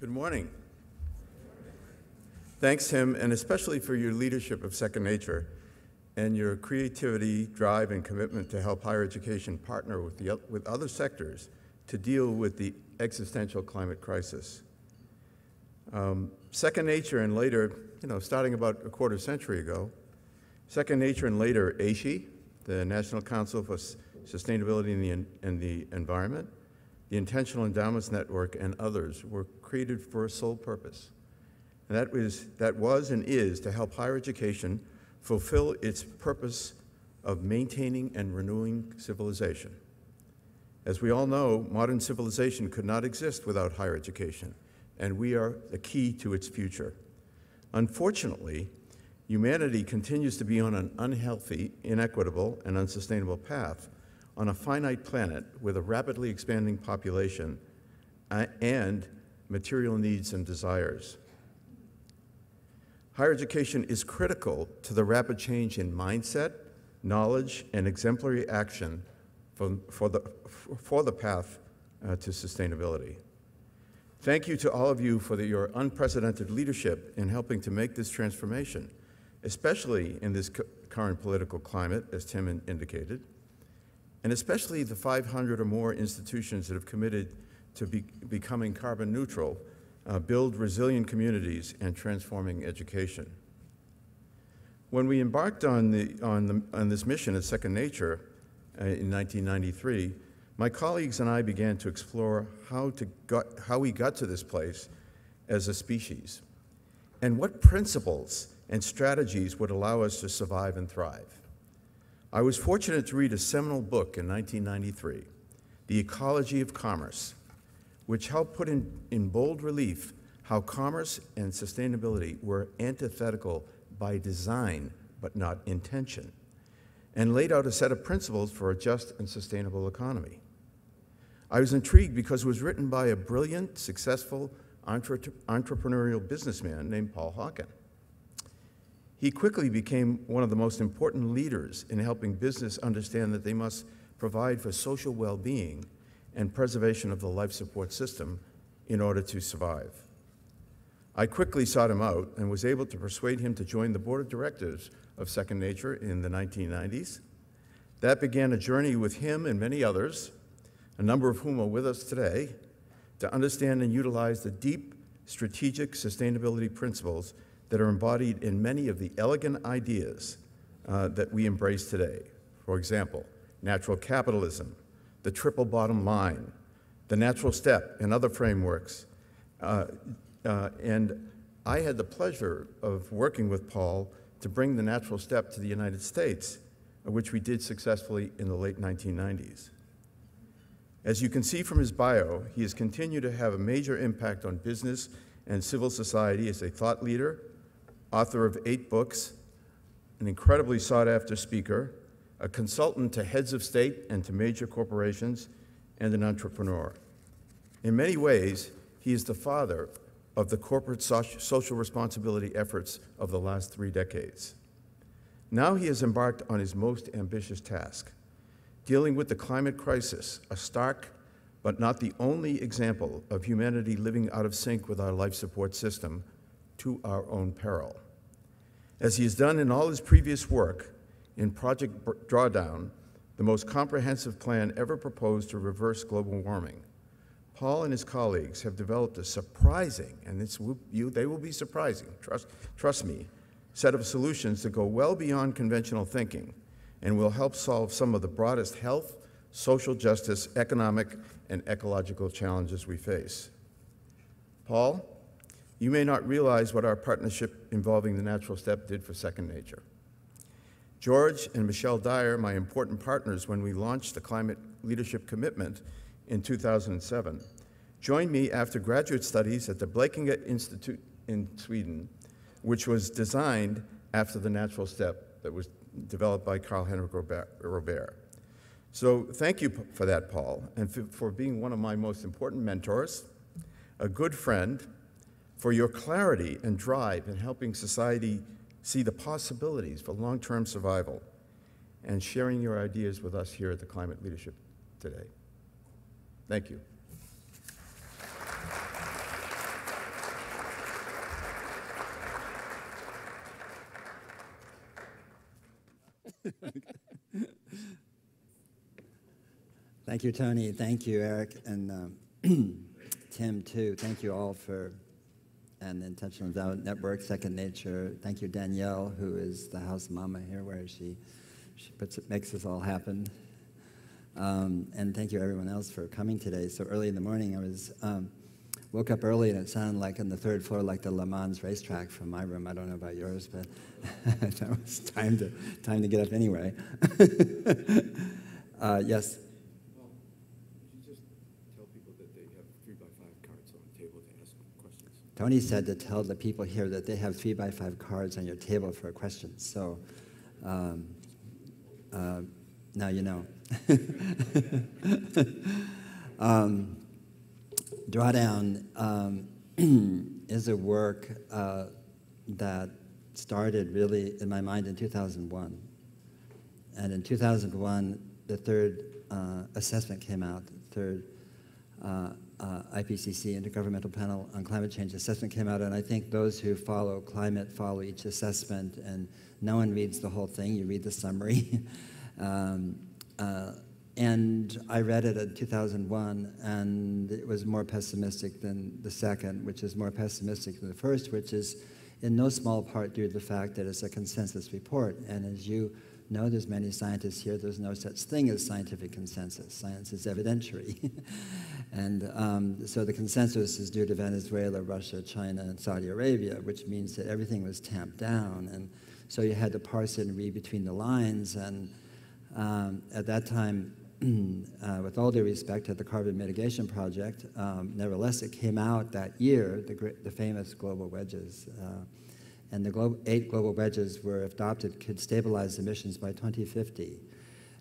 Good morning. Thanks, Tim, and especially for your leadership of Second Nature and your creativity, drive, and commitment to help higher education partner with, the, with other sectors to deal with the existential climate crisis. Um, Second Nature and later, you know, starting about a quarter century ago, Second Nature and later ASHE, the National Council for Sustainability in the, the Environment, the Intentional Endowments Network, and others were created for a sole purpose. And that was, that was and is to help higher education fulfill its purpose of maintaining and renewing civilization. As we all know, modern civilization could not exist without higher education, and we are the key to its future. Unfortunately, humanity continues to be on an unhealthy, inequitable, and unsustainable path on a finite planet with a rapidly expanding population uh, and material needs and desires. Higher education is critical to the rapid change in mindset, knowledge, and exemplary action for, for, the, for the path uh, to sustainability. Thank you to all of you for the, your unprecedented leadership in helping to make this transformation, especially in this current political climate, as Tim in indicated and especially the 500 or more institutions that have committed to be, becoming carbon neutral, uh, build resilient communities, and transforming education. When we embarked on, the, on, the, on this mission at Second Nature uh, in 1993, my colleagues and I began to explore how, to got, how we got to this place as a species and what principles and strategies would allow us to survive and thrive. I was fortunate to read a seminal book in 1993, The Ecology of Commerce, which helped put in, in bold relief how commerce and sustainability were antithetical by design, but not intention, and laid out a set of principles for a just and sustainable economy. I was intrigued because it was written by a brilliant, successful entre entrepreneurial businessman named Paul Hawken. He quickly became one of the most important leaders in helping business understand that they must provide for social well being and preservation of the life support system in order to survive. I quickly sought him out and was able to persuade him to join the board of directors of Second Nature in the 1990s. That began a journey with him and many others, a number of whom are with us today, to understand and utilize the deep strategic sustainability principles that are embodied in many of the elegant ideas uh, that we embrace today. For example, natural capitalism, the triple bottom line, the natural step, and other frameworks. Uh, uh, and I had the pleasure of working with Paul to bring the natural step to the United States, which we did successfully in the late 1990s. As you can see from his bio, he has continued to have a major impact on business and civil society as a thought leader, author of eight books, an incredibly sought after speaker, a consultant to heads of state and to major corporations, and an entrepreneur. In many ways, he is the father of the corporate social responsibility efforts of the last three decades. Now he has embarked on his most ambitious task, dealing with the climate crisis, a stark but not the only example of humanity living out of sync with our life support system to our own peril. As he has done in all his previous work in Project Drawdown, the most comprehensive plan ever proposed to reverse global warming, Paul and his colleagues have developed a surprising, and you, they will be surprising, trust, trust me, set of solutions that go well beyond conventional thinking and will help solve some of the broadest health, social justice, economic, and ecological challenges we face. Paul, you may not realize what our partnership involving the natural step did for Second Nature. Georges and Michelle Dyer, my important partners when we launched the Climate Leadership Commitment in 2007, joined me after graduate studies at the Blekinge Institute in Sweden, which was designed after the natural step that was developed by Karl-Henrik Robèrt. So thank you for that, Paul, and for being one of my most important mentors, a good friend, for your clarity and drive in helping society see the possibilities for long term survival, and sharing your ideas with us here at the Climate Leadership today. Thank you. Thank you, Tony. Thank you, Eric, and um, Tim, too. Thank you all for and the Intentional Endowment Network, Second Nature. Thank you, Danielle, who is the house mama here, where she, she puts it, makes this all happen. Um, and thank you, everyone else, for coming today. So early in the morning, I was um, woke up early, and it sounded like on the third floor, like the Le Mans racetrack from my room. I don't know about yours, but that was time to time to get up anyway. uh, yes. Tony said to tell the people here that they have three by five cards on your table for questions. So um, uh, now you know. um, Drawdown um, is a work uh, that started really in my mind in 2001. And in 2001, the third uh, assessment came out, the third uh, IPCC Intergovernmental Panel on Climate Change assessment came out, and I think those who follow climate follow each assessment, and no one reads the whole thing. You read the summary. um, uh, and I read it in 2001, and it was more pessimistic than the second, which is more pessimistic than the first, which is in no small part due to the fact that it's a consensus report. And as you know there's many scientists here, there's no such thing as scientific consensus. Science is evidentiary. and um, so the consensus is due to Venezuela, Russia, China, and Saudi Arabia, which means that everything was tamped down. And so you had to parse it and read between the lines. And um, at that time, uh, with all due respect to the Carbon Mitigation Project, um, nevertheless, it came out that year, the, the famous global wedges. Uh, and the glo eight global wedges were adopted could stabilize emissions by 2050.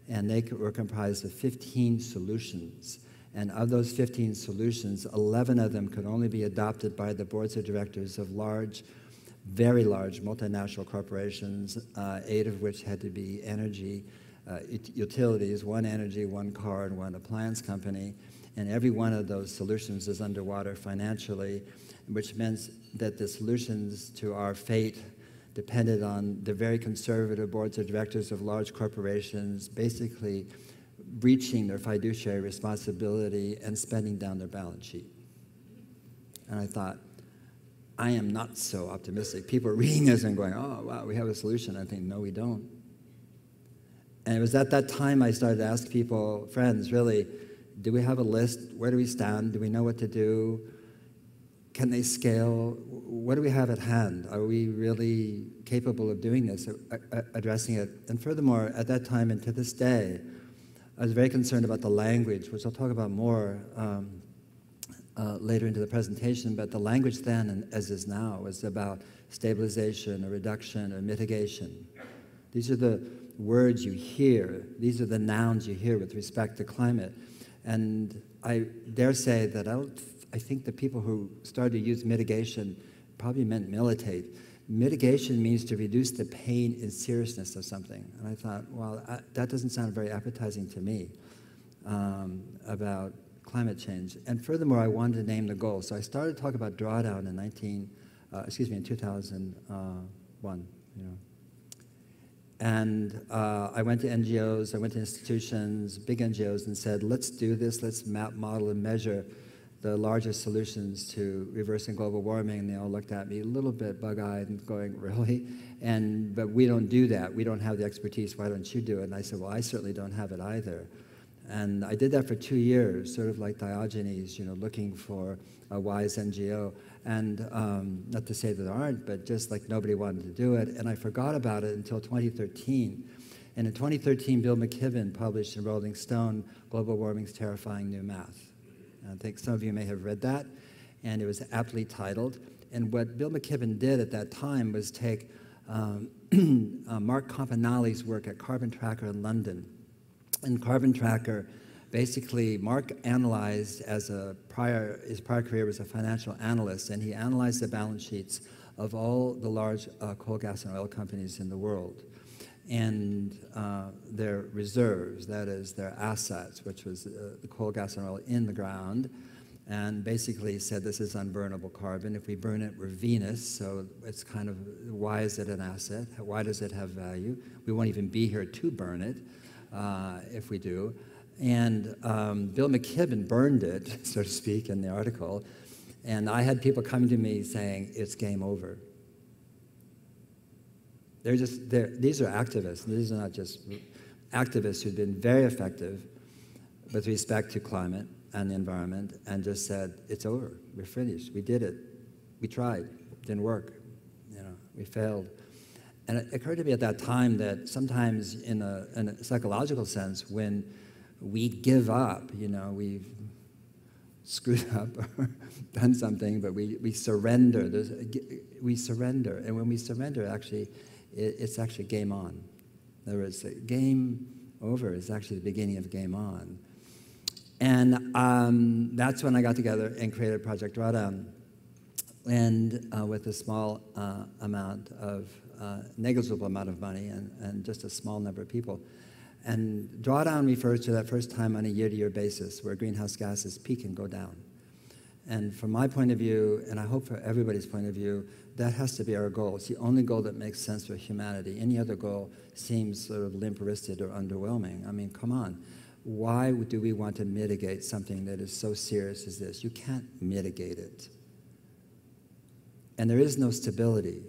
And they were comprised of 15 solutions. And of those 15 solutions, 11 of them could only be adopted by the boards of directors of large, very large multinational corporations, uh, eight of which had to be energy uh, utilities, one energy, one car, and one appliance company. And every one of those solutions is underwater financially which meant that the solutions to our fate depended on the very conservative boards of directors of large corporations basically breaching their fiduciary responsibility and spending down their balance sheet. And I thought, I am not so optimistic. People are reading this and going, oh, wow, we have a solution. I think, no, we don't. And it was at that time I started to ask people, friends, really, do we have a list? Where do we stand? Do we know what to do? Can they scale? What do we have at hand? Are we really capable of doing this, addressing it? And furthermore, at that time and to this day, I was very concerned about the language, which I'll talk about more um, uh, later into the presentation. But the language then, and as is now, was about stabilization or reduction or mitigation. These are the words you hear, these are the nouns you hear with respect to climate. And I dare say that I don't I think the people who started to use mitigation probably meant militate. Mitigation means to reduce the pain and seriousness of something. And I thought, well, I, that doesn't sound very appetizing to me um, about climate change. And furthermore, I wanted to name the goal. So I started to talk about drawdown in 19, uh, excuse me, in 2001, you know. And uh, I went to NGOs, I went to institutions, big NGOs, and said, let's do this, let's map, model, and measure the largest solutions to reversing global warming, and they all looked at me a little bit bug-eyed and going, really? And, but we don't do that. We don't have the expertise. Why don't you do it? And I said, well, I certainly don't have it either. And I did that for two years, sort of like Diogenes, you know, looking for a wise NGO. And um, not to say that there aren't, but just like nobody wanted to do it. And I forgot about it until 2013. And in 2013, Bill McKibben published in Rolling Stone, Global Warming's Terrifying New Math. I think some of you may have read that, and it was aptly titled. And what Bill McKibben did at that time was take um, uh, Mark Campanale's work at Carbon Tracker in London. And Carbon Tracker, basically, Mark analyzed as a prior, his prior career was a financial analyst, and he analyzed the balance sheets of all the large uh, coal, gas, and oil companies in the world and uh, their reserves, that is, their assets, which was uh, the coal, gas, and oil in the ground, and basically said this is unburnable carbon. If we burn it, we're Venus, so it's kind of why is it an asset? Why does it have value? We won't even be here to burn it uh, if we do. And um, Bill McKibben burned it, so to speak, in the article. And I had people coming to me saying, it's game over. They're just, they're, these are activists. These are not just activists who've been very effective with respect to climate and the environment and just said, it's over. We're finished. We did it. We tried. It didn't work. You know, we failed. And it occurred to me at that time that sometimes in a, in a psychological sense, when we give up, you know, we've screwed up or done something, but we, we surrender. There's, we surrender. And when we surrender, actually, it, it's actually game on. In other words, game over is actually the beginning of game on. And um, that's when I got together and created Project Drawdown. And uh, with a small uh, amount of, uh, negligible amount of money and, and just a small number of people. And drawdown refers to that first time on a year to year basis where greenhouse gases peak and go down. And from my point of view, and I hope for everybody's point of view, that has to be our goal. It's the only goal that makes sense for humanity. Any other goal seems sort of limp wristed or underwhelming. I mean, come on why do we want to mitigate something that is so serious as this? You can't mitigate it. And there is no stability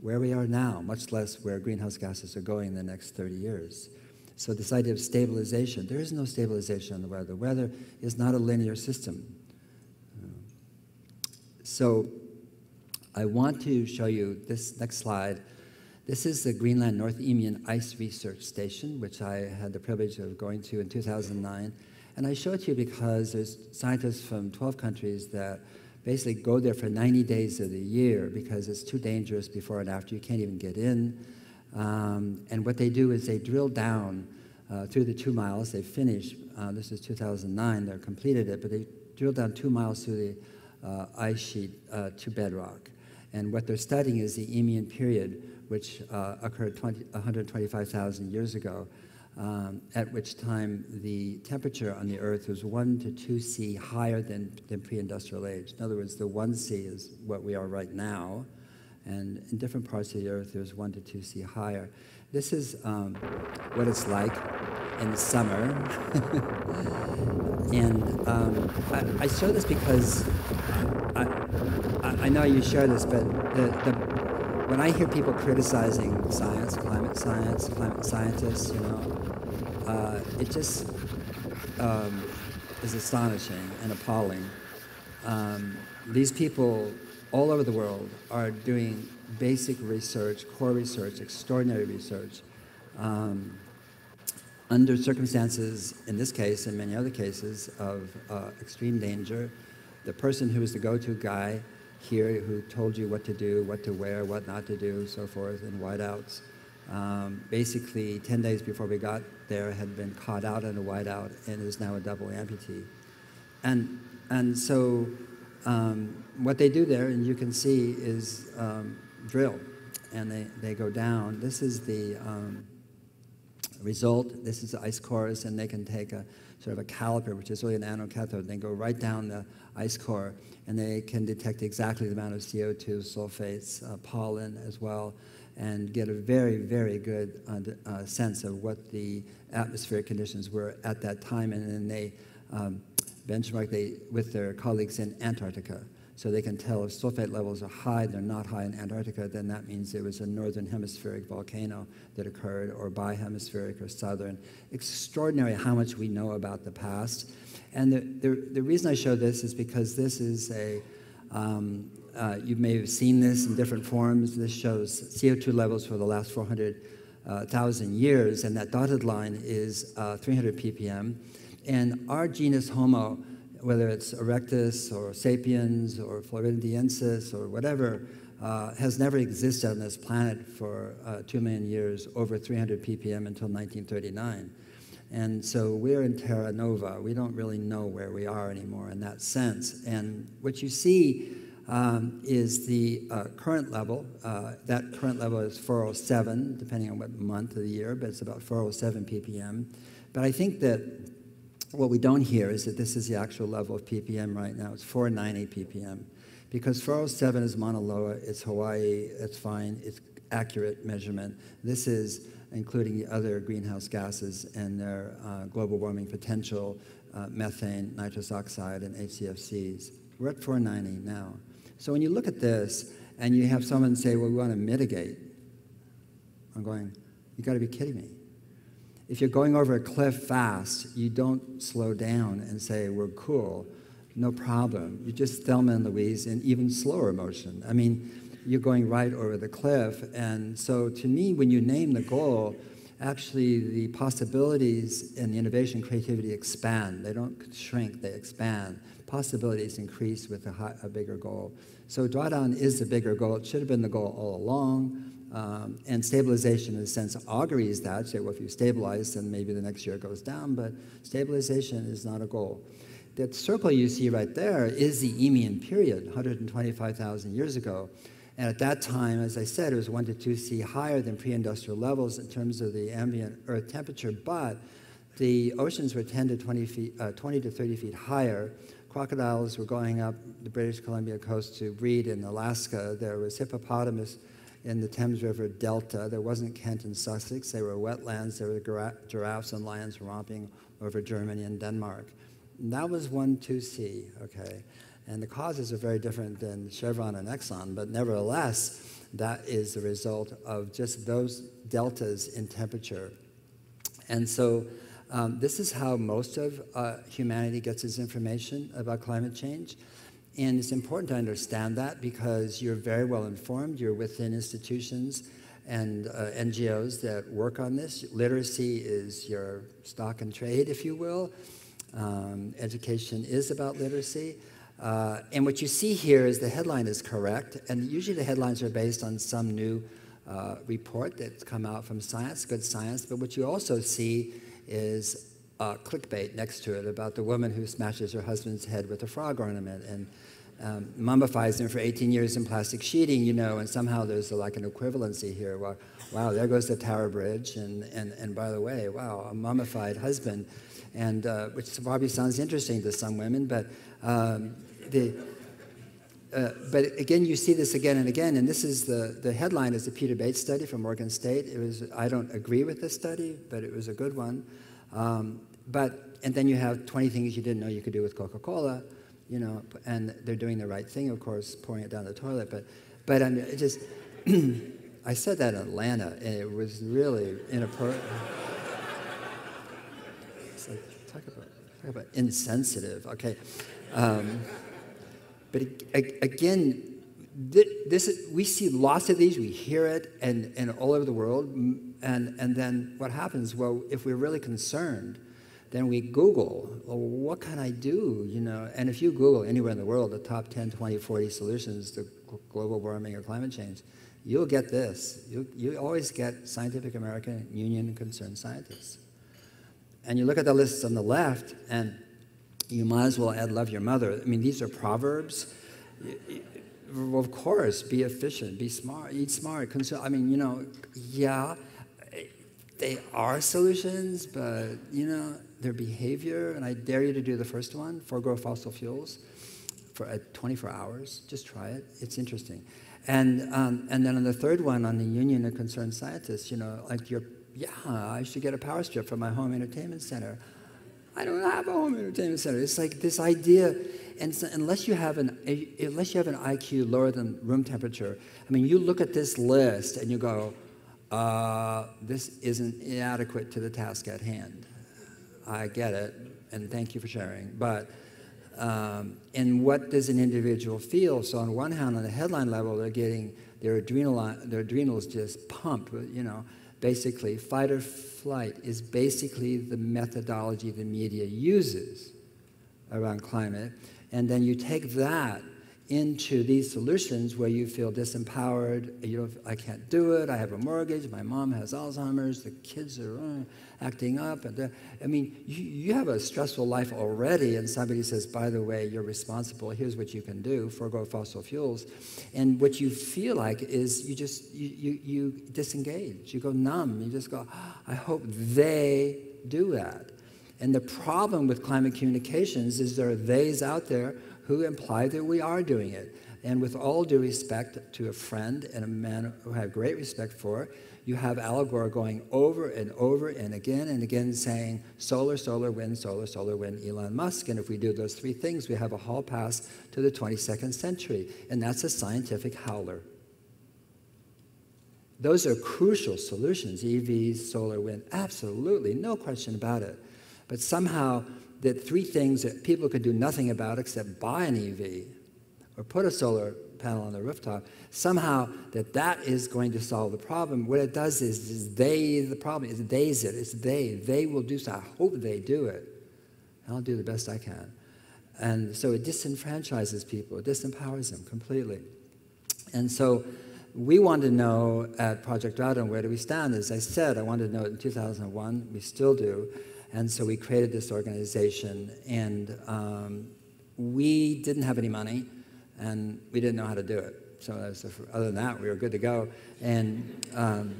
where we are now, much less where greenhouse gases are going in the next 30 years. So, this idea of stabilization, there is no stabilization in the weather. The weather is not a linear system. So, I want to show you this next slide this is the Greenland North Eemian Ice Research Station, which I had the privilege of going to in 2009. And I show it to you because there's scientists from 12 countries that basically go there for 90 days of the year because it's too dangerous before and after. You can't even get in. Um, and what they do is they drill down uh, through the two miles. They finish, uh, this is 2009, they completed it, but they drill down two miles through the uh, ice sheet uh, to bedrock. And what they're studying is the Eemian period, which uh, occurred 20, 125,000 years ago, um, at which time the temperature on the Earth was 1 to 2 C higher than, than pre-industrial age. In other words, the 1 C is what we are right now, and in different parts of the Earth, there's 1 to 2 C higher. This is um, what it's like in the summer. and um, I, I, show this because I, I, know you share this, but the, the when I hear people criticizing science, climate science, climate scientists, you know, uh, it just um, is astonishing and appalling. Um, these people all over the world are doing basic research, core research, extraordinary research, um, under circumstances, in this case and many other cases, of uh, extreme danger. The person who is the go-to guy here who told you what to do, what to wear, what not to do, so forth, in whiteouts. Um, basically, 10 days before we got there, had been caught out in a whiteout and is now a double amputee. And, and so um, what they do there, and you can see, is um, drill, and they, they go down. This is the um, result. This is the ice cores, and they can take a sort of a caliper, which is really an anode cathode. They go right down the ice core, and they can detect exactly the amount of CO2, sulfates, uh, pollen as well, and get a very, very good uh, uh, sense of what the atmospheric conditions were at that time. And then they um, benchmark they, with their colleagues in Antarctica. So they can tell if sulfate levels are high, they're not high in Antarctica, then that means it was a northern hemispheric volcano that occurred, or bihemispheric or southern. Extraordinary how much we know about the past. And the, the, the reason I show this is because this is a, um, uh, you may have seen this in different forms. This shows CO2 levels for the last 400,000 uh, years, and that dotted line is uh, 300 ppm. And our genus Homo, whether it's Erectus or Sapiens or Floresiensis or whatever, uh, has never existed on this planet for uh, 2 million years, over 300 ppm until 1939. And so we're in terra nova. We don't really know where we are anymore in that sense. And what you see um, is the uh, current level. Uh, that current level is 407, depending on what month of the year, but it's about 407 ppm. But I think that what we don't hear is that this is the actual level of ppm right now. It's 490 ppm. Because 407 is Mauna Loa, it's Hawaii, it's fine, it's accurate measurement. This is including the other greenhouse gases and their uh, global warming potential, uh, methane, nitrous oxide, and HCFCs. We're at 490 now. So when you look at this and you have someone say, well, we want to mitigate, I'm going, you got to be kidding me. If you're going over a cliff fast, you don't slow down and say, we're cool, no problem. You just Thelma and Louise in even slower motion. I mean, you're going right over the cliff. And so to me, when you name the goal, actually the possibilities and the innovation creativity expand. They don't shrink, they expand. Possibilities increase with a, high, a bigger goal. So drawdown is the bigger goal. It should have been the goal all along. Um, and stabilization, in a sense, auguries that. Say, well, if you stabilize, then maybe the next year goes down. But stabilization is not a goal. That circle you see right there is the Eemian period, 125,000 years ago. And at that time, as I said, it was 1 to 2 C higher than pre industrial levels in terms of the ambient Earth temperature, but the oceans were 10 to 20, feet, uh, 20 to 30 feet higher. Crocodiles were going up the British Columbia coast to breed in Alaska. There was hippopotamus in the Thames River Delta. There wasn't Kent and Sussex. There were wetlands. There were giraffes and lions romping over Germany and Denmark. And that was 1 2C, okay? And the causes are very different than Chevron and Exxon, but nevertheless, that is the result of just those deltas in temperature. And so um, this is how most of uh, humanity gets its information about climate change. And it's important to understand that because you're very well informed, you're within institutions and uh, NGOs that work on this. Literacy is your stock and trade, if you will. Um, education is about literacy. Uh, and what you see here is the headline is correct, and usually the headlines are based on some new uh, report that's come out from science, good science. But what you also see is uh, clickbait next to it about the woman who smashes her husband's head with a frog ornament and um, mummifies them for 18 years in plastic sheeting, you know, and somehow there's a, like an equivalency here. Well, wow, there goes the Tower Bridge, and, and, and by the way, wow, a mummified husband, and uh, which probably sounds interesting to some women, but um, the, uh, but again, you see this again and again, and this is the, the headline is the Peter Bates study from Morgan State. It was, I don't agree with this study, but it was a good one. Um, but, and then you have 20 things you didn't know you could do with Coca-Cola, you know, and they're doing the right thing, of course, pouring it down the toilet. But, but I mean, just, I said that in Atlanta, and it was really inappropriate. it's like, talk about, talk about insensitive, okay. Um, but again, this is, we see lots of these, we hear it, and, and all over the world. And, and then what happens? Well, if we're really concerned, then we Google, well, what can I do? You know, and if you Google anywhere in the world the top 10, 20, 40 solutions to global warming or climate change, you'll get this. You, you always get Scientific American Union concerned scientists. And you look at the lists on the left, and you might as well add love your mother. I mean, these are proverbs. Of course, be efficient, be smart, eat smart. Consume, I mean, you know, yeah, they are solutions, but, you know, their behavior, and I dare you to do the first one, forego fossil fuels for uh, 24 hours. Just try it. It's interesting. And, um, and then on the third one, on the Union of Concerned Scientists, you know, like you're, yeah, I should get a power strip for my home entertainment center. I don't have a home entertainment center. It's like this idea, and so unless you have an unless you have an IQ lower than room temperature, I mean, you look at this list and you go, uh, "This isn't inadequate to the task at hand." I get it, and thank you for sharing. But um, and what does an individual feel? So on one hand, on the headline level, they're getting their adrenal their adrenals just pumped. You know, basically, fight or flight is basically the methodology the media uses around climate. And then you take that into these solutions where you feel disempowered. You know, I can't do it. I have a mortgage. My mom has Alzheimer's. The kids are uh, acting up. And uh, I mean, you, you have a stressful life already, and somebody says, by the way, you're responsible. Here's what you can do: forego fossil fuels. And what you feel like is you just you you, you disengage. You go numb. You just go. I hope they do that. And the problem with climate communications is there are theys out there who imply that we are doing it. And with all due respect to a friend and a man who I have great respect for, you have Al Gore going over and over and again and again saying solar, solar, wind, solar, solar, wind, Elon Musk. And if we do those three things, we have a hall pass to the 22nd century. And that's a scientific howler. Those are crucial solutions EVs, solar, wind, absolutely, no question about it. But somehow, the three things that people could do nothing about except buy an EV or put a solar panel on the rooftop, somehow that that is going to solve the problem. What it does is, is they, the problem is they's it. It's they. They will do so. I hope they do it. I'll do the best I can. And so it disenfranchises people, it disempowers them completely. And so we wanted to know at Project Drawdown where do we stand. As I said, I wanted to know it in 2001. We still do. And so we created this organization, and um, we didn't have any money and we didn't know how to do it. So other than that, we were good to go. And um,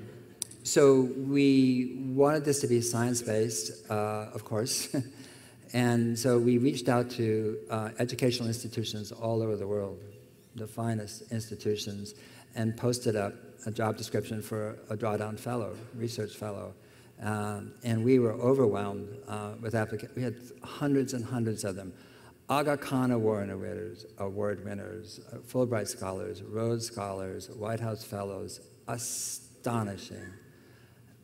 so we wanted this to be science-based, uh, of course. and so we reached out to uh, educational institutions all over the world, the finest institutions, and posted up a job description for a drawdown fellow, research fellow. Um, and we were overwhelmed uh, with applications. We had hundreds and hundreds of them. Aga Khan Award winners, award winners, uh, Fulbright scholars, Rhodes scholars, White House fellows, astonishing.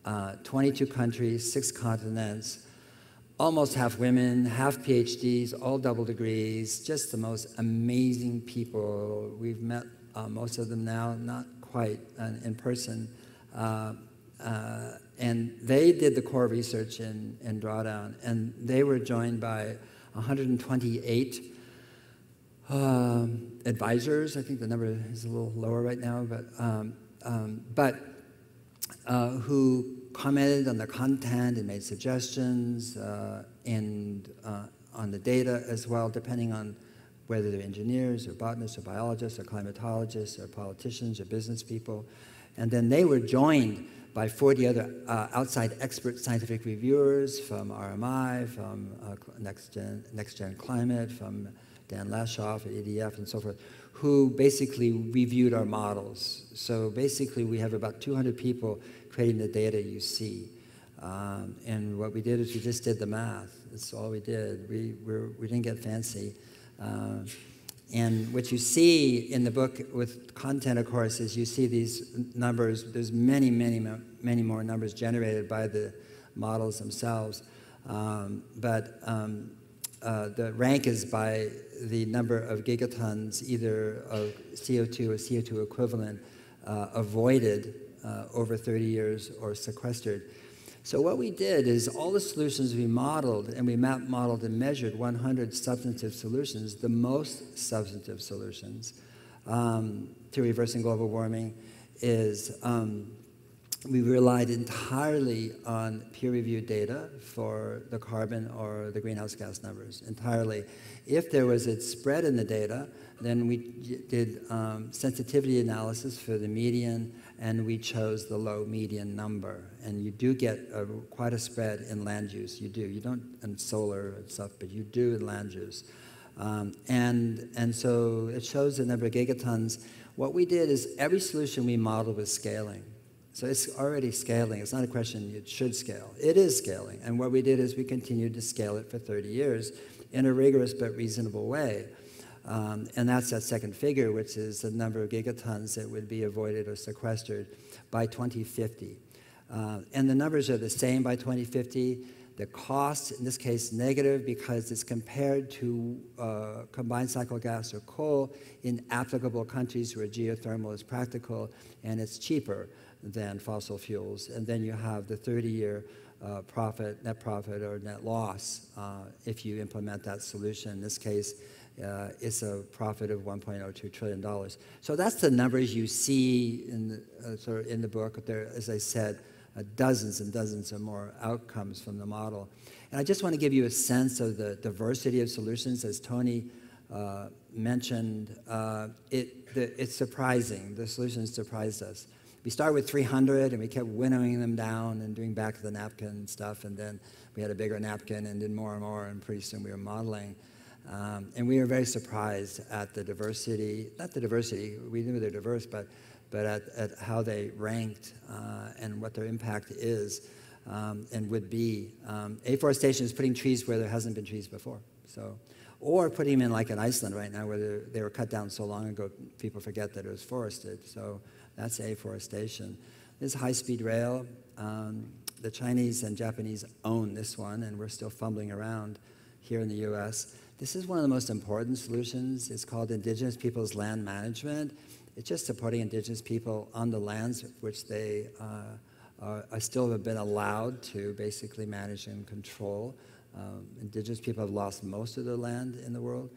Uh, 22 countries, six continents, almost half women, half PhDs, all double degrees, just the most amazing people. We've met uh, most of them now, not quite uh, in person. Uh, and they did the core research in, in Drawdown, and they were joined by 128 um, advisors. I think the number is a little lower right now, but, um, um, but uh, who commented on the content and made suggestions uh, and uh, on the data as well, depending on whether they're engineers or botanists or biologists or climatologists or politicians or business people. And then they were joined by 40 other uh, outside expert scientific reviewers from RMI, from uh, Next, Gen, Next Gen Climate, from Dan Lashof at EDF, and so forth, who basically reviewed our models. So basically, we have about 200 people creating the data you see. Um, and what we did is we just did the math. That's all we did. We, we're, we did not get fancy. Uh, and what you see in the book with content, of course, is you see these numbers. There's many, many, many more numbers generated by the models themselves. Um, but um, uh, the rank is by the number of gigatons, either of CO2 or CO2 equivalent, uh, avoided uh, over 30 years or sequestered. So what we did is all the solutions we modeled, and we map modeled and measured 100 substantive solutions, the most substantive solutions um, to reversing global warming is um, we relied entirely on peer-reviewed data for the carbon or the greenhouse gas numbers, entirely. If there was a spread in the data, then we did um, sensitivity analysis for the median and we chose the low median number. And you do get a, quite a spread in land use. You do. You don't in solar and stuff, but you do in land use. Um, and, and so it shows the number of gigatons. What we did is every solution we modeled was scaling. So it's already scaling. It's not a question it should scale. It is scaling. And what we did is we continued to scale it for 30 years in a rigorous but reasonable way. Um, and that's that second figure, which is the number of gigatons that would be avoided or sequestered by 2050. Uh, and the numbers are the same by 2050. The cost, in this case, negative because it's compared to uh, combined cycle gas or coal in applicable countries where geothermal is practical and it's cheaper than fossil fuels. And then you have the 30 year uh, profit, net profit, or net loss uh, if you implement that solution. In this case, uh, it's a profit of 1.02 trillion dollars. So that's the numbers you see in the, uh, sort of in the book. There, as I said, uh, dozens and dozens of more outcomes from the model. And I just want to give you a sense of the diversity of solutions, as Tony uh, mentioned. Uh, it, the, it's surprising. The solutions surprised us we started with 300 and we kept winnowing them down and doing back of the napkin stuff. And then we had a bigger napkin and did more and more. And pretty soon we were modeling. Um, and we were very surprised at the diversity, not the diversity, we knew they're diverse, but, but at, at how they ranked uh, and what their impact is um, and would be. Um, afforestation is putting trees where there hasn't been trees before. So, or putting them in like in Iceland right now where they were cut down so long ago, people forget that it was forested. So that's afforestation. This high-speed rail, um, the Chinese and Japanese own this one, and we're still fumbling around here in the U.S. This is one of the most important solutions. It's called Indigenous Peoples Land Management. It's just supporting Indigenous people on the lands which they uh, are, still have been allowed to basically manage and control. Um, indigenous people have lost most of their land in the world.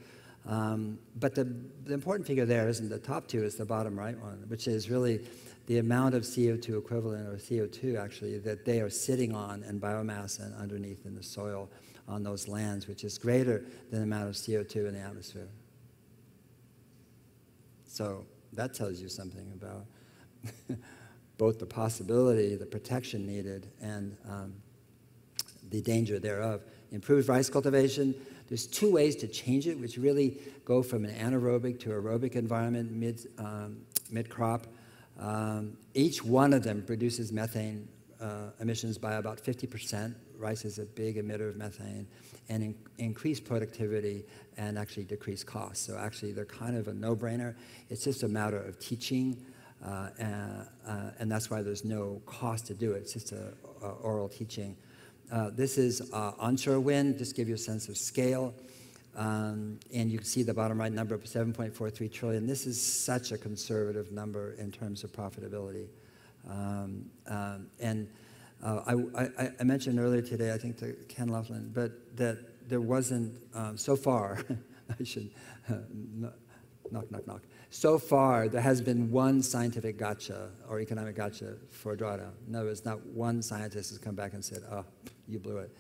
Um, but the, the important figure there isn't the top two, it's the bottom right one, which is really the amount of CO2 equivalent, or CO2 actually, that they are sitting on and biomass and underneath in the soil on those lands, which is greater than the amount of CO2 in the atmosphere. So that tells you something about both the possibility, the protection needed, and um, the danger thereof. Improved rice cultivation, there's two ways to change it, which really go from an anaerobic to aerobic environment mid, um, mid-crop. Um, each one of them produces methane uh, emissions by about 50%. Rice is a big emitter of methane and in, increase productivity and actually decrease costs. So actually, they're kind of a no-brainer. It's just a matter of teaching, uh, and, uh, and, that's why there's no cost to do it. It's just a, a oral teaching. Uh, this is uh, onshore wind, just give you a sense of scale. Um, and you can see the bottom right number of 7.43 trillion. This is such a conservative number in terms of profitability. Um, um, and uh, I, I, I, mentioned earlier today, I think to Ken Laughlin, but that there wasn't, um, so far, I should, uh, knock, knock, knock. So far, there has been one scientific gotcha or economic gotcha for drawdown. In other words, not one scientist has come back and said, oh, you blew it.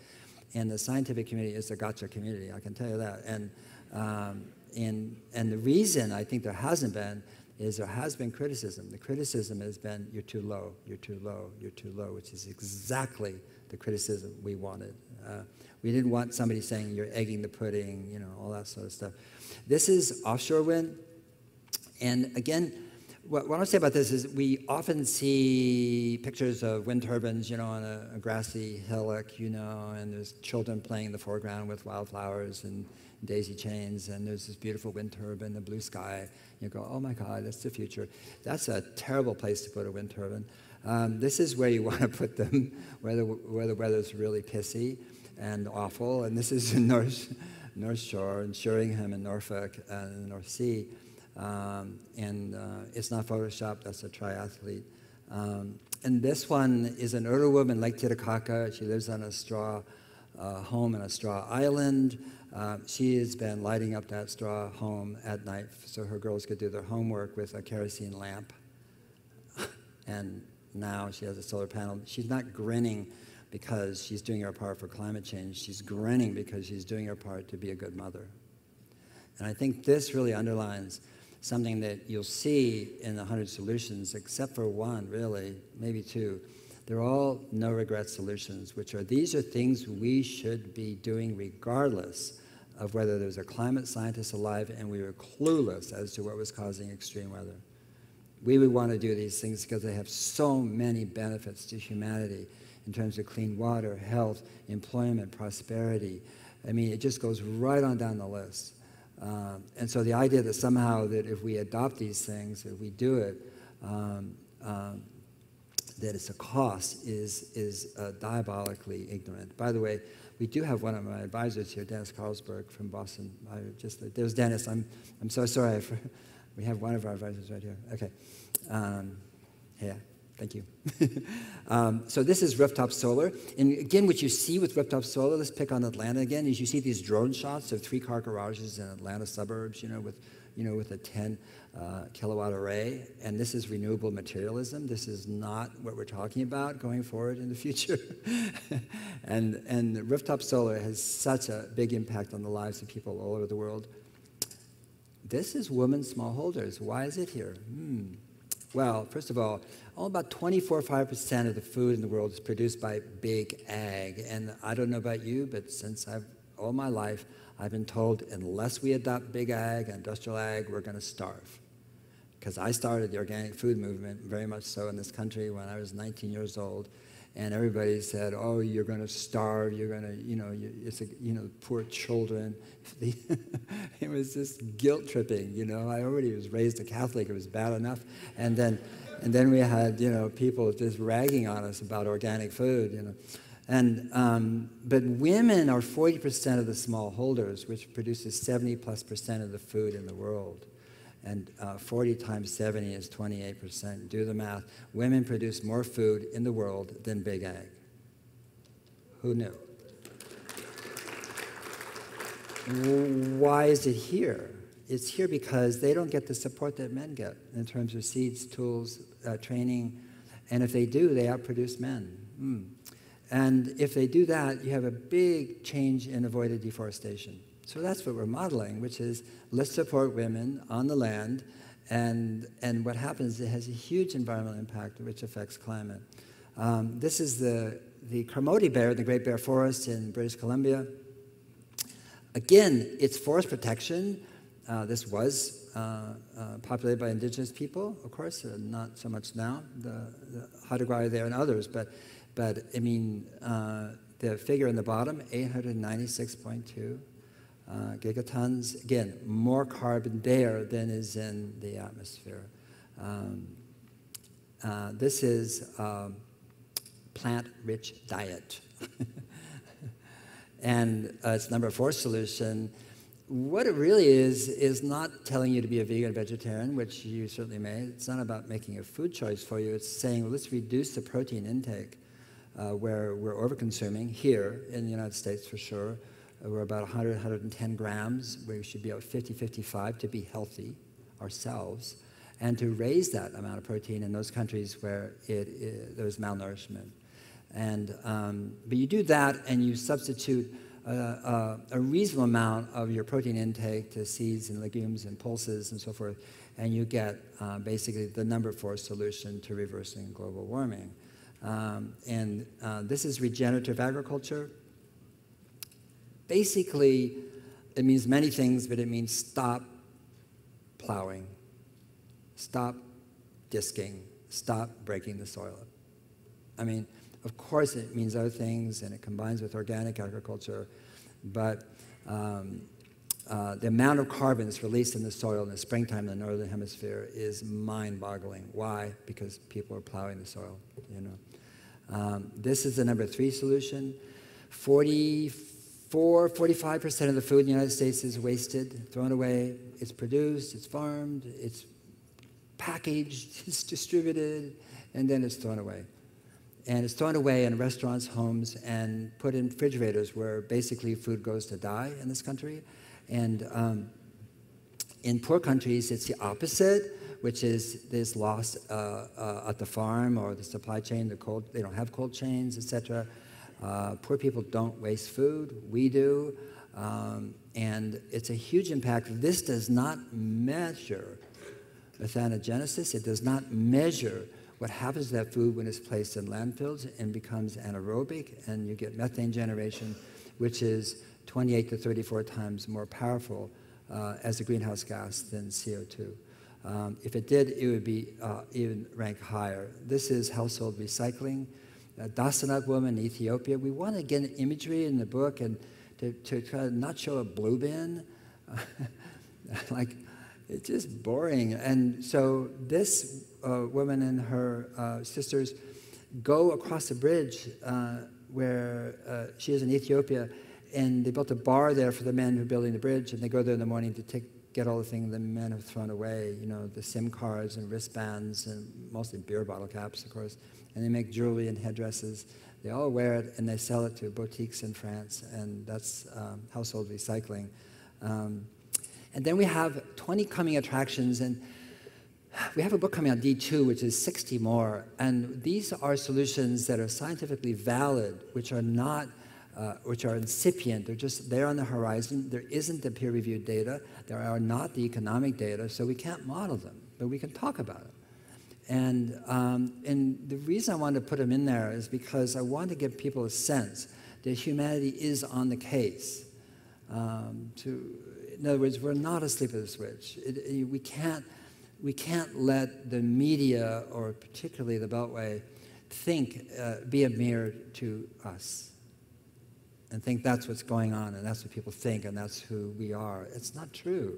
And the scientific community is a gotcha community, I can tell you that. And, um, and, and the reason I think there hasn't been is there has been criticism. The criticism has been, you're too low, you're too low, you're too low, which is exactly the criticism we wanted. Uh, we didn't want somebody saying you're egging the pudding, you know, all that sort of stuff. This is offshore wind. And again, what, what I want to say about this is we often see pictures of wind turbines, you know, on a, a grassy hillock, you know, and there's children playing in the foreground with wildflowers and daisy chains, and there's this beautiful wind turbine, the blue sky. You go, oh my God, that's the future. That's a terrible place to put a wind turbine. Um, this is where you want to put them, where the, where the weather's really pissy and awful. And this is in North, North Shore and Sheringham in Norfolk and the North Sea. Um, and uh, it's not Photoshop, that's a triathlete. Um, and this one is an Uru woman, Lake Titicaca. She lives on a straw uh, home in a straw island. Uh, she has been lighting up that straw home at night so her girls could do their homework with a kerosene lamp. and now she has a solar panel. She's not grinning because she's doing her part for climate change. She's grinning because she's doing her part to be a good mother. And I think this really underlines something that you'll see in the 100 solutions, except for one, really, maybe two. They're all no regret solutions, which are these are things we should be doing regardless of whether there's a climate scientist alive and we were clueless as to what was causing extreme weather. We would want to do these things because they have so many benefits to humanity in terms of clean water, health, employment, prosperity. I mean, it just goes right on down the list. Um, and so the idea that somehow that if we adopt these things, if we do it, um, um, that it's a cost is, is uh, diabolically ignorant. By the way, we do have one of my advisors here, Dennis Carlberg from Boston. I just there's Dennis. I'm I'm so sorry. For, we have one of our advisors right here. Okay. Um, yeah. Thank you. um, so this is rooftop solar. And again, what you see with rooftop solar, let's pick on Atlanta again, is you see these drone shots of three-car garages in Atlanta suburbs, you know, with, you know, with a 10 uh, kilowatt array. And this is renewable materialism. This is not what we're talking about going forward in the future. and, and rooftop solar has such a big impact on the lives of people all over the world. This is women smallholders. Why is it here? Hmm. Well, first of all, all about 24 5% of the food in the world is produced by big ag. And I don't know about you, but since I've all my life, I've been told unless we adopt big ag, industrial ag, we're going to starve. Because I started the organic food movement very much so in this country when I was 19 years old and everybody said, "Oh, you're going to starve. You're going to, you know, it's a, you know, poor children." it was just guilt tripping. You know, I already was raised a Catholic; it was bad enough, and then, and then we had, you know, people just ragging on us about organic food. You know, and um, but women are 40% of the smallholders, which produces 70 plus percent of the food in the world and uh, 40 times 70 is 28%. Do the math. Women produce more food in the world than big ag. Who knew? Why is it here? It's here because they don't get the support that men get in terms of seeds, tools, uh, training, and if they do, they outproduce men. Mm. And if they do that, you have a big change in avoided deforestation. So that's what we're modeling, which is let's support women on the land. And, and what happens, it has a huge environmental impact which affects climate. Um, this is the, the Kermode bear, the Great Bear Forest in British Columbia. Again, it's forest protection. Uh, this was uh, uh, populated by indigenous people, of course, uh, not so much now, the, the Haudegwieri there and others, but, but I mean, uh, the figure in the bottom, 896.2 uh, gigatons. Again, more carbon there than is in the atmosphere. Um, uh, this is a plant-rich diet. and uh, it's number four solution. What it really is, is not telling you to be a vegan vegetarian, which you certainly may. It's not about making a food choice for you. It's saying, well, let's reduce the protein intake uh, where we're overconsuming here in the United States for sure. We're about 100, 110 grams. We should be about 50, 55 to be healthy ourselves, and to raise that amount of protein in those countries where it, it, there's malnourishment. And, um, but you do that and you substitute a, a, a, reasonable amount of your protein intake to seeds and legumes and pulses and so forth, and you get uh, basically the number four solution to reversing global warming. Um, and uh, this is regenerative agriculture. Basically, it means many things, but it means stop plowing, stop disking, stop breaking the soil up. I mean, of course, it means other things, and it combines with organic agriculture, but um, uh, the amount of carbon that's released in the soil in the springtime in the northern hemisphere is mind-boggling. Why? Because people are plowing the soil. You know, um, this is the number three solution. 40 4, 45% of the food in the United States is wasted, thrown away. It's produced, it's farmed, it's packaged, it's distributed, and then it's thrown away. And it's thrown away in restaurants, homes, and put in refrigerators where basically food goes to die in this country. And um, in poor countries, it's the opposite, which is this loss uh, uh, at the farm or the supply chain. The cold, they don't have cold chains, etc. Uh, poor people don't waste food, we do. Um, and it's a huge impact. This does not measure methanogenesis, it does not measure what happens to that food when it's placed in landfills and becomes anaerobic, and you get methane generation, which is 28 to 34 times more powerful uh, as a greenhouse gas than CO2. Um, if it did, it would be uh, even rank higher. This is household recycling a Dasanak woman in Ethiopia. We want to get imagery in the book and to, to try to not show a blue bin. like, it's just boring. And so this uh, woman and her uh, sisters go across the bridge uh, where uh, she is in Ethiopia, and they built a bar there for the men who are building the bridge, and they go there in the morning to take get all the things the men have thrown away, you know, the SIM cards and wristbands and mostly beer bottle caps, of course and they make jewelry and headdresses. They all wear it and they sell it to boutiques in France, and that's um, household recycling. Um, and then we have 20 coming attractions, and we have a book coming out, D2, which is 60 more. And these are solutions that are scientifically valid, which are not, uh, which are incipient. They're just there on the horizon. There isn't the peer reviewed data, there are not the economic data, so we can't model them, but we can talk about it. And, um, and the reason I wanted to put them in there is because I wanted to give people a sense that humanity is on the case. Um, to, in other words, we're not asleep at the switch. It, it, we, can't, we can't let the media, or particularly the Beltway, think, uh, be a mirror to us and think that's what's going on and that's what people think and that's who we are. It's not true.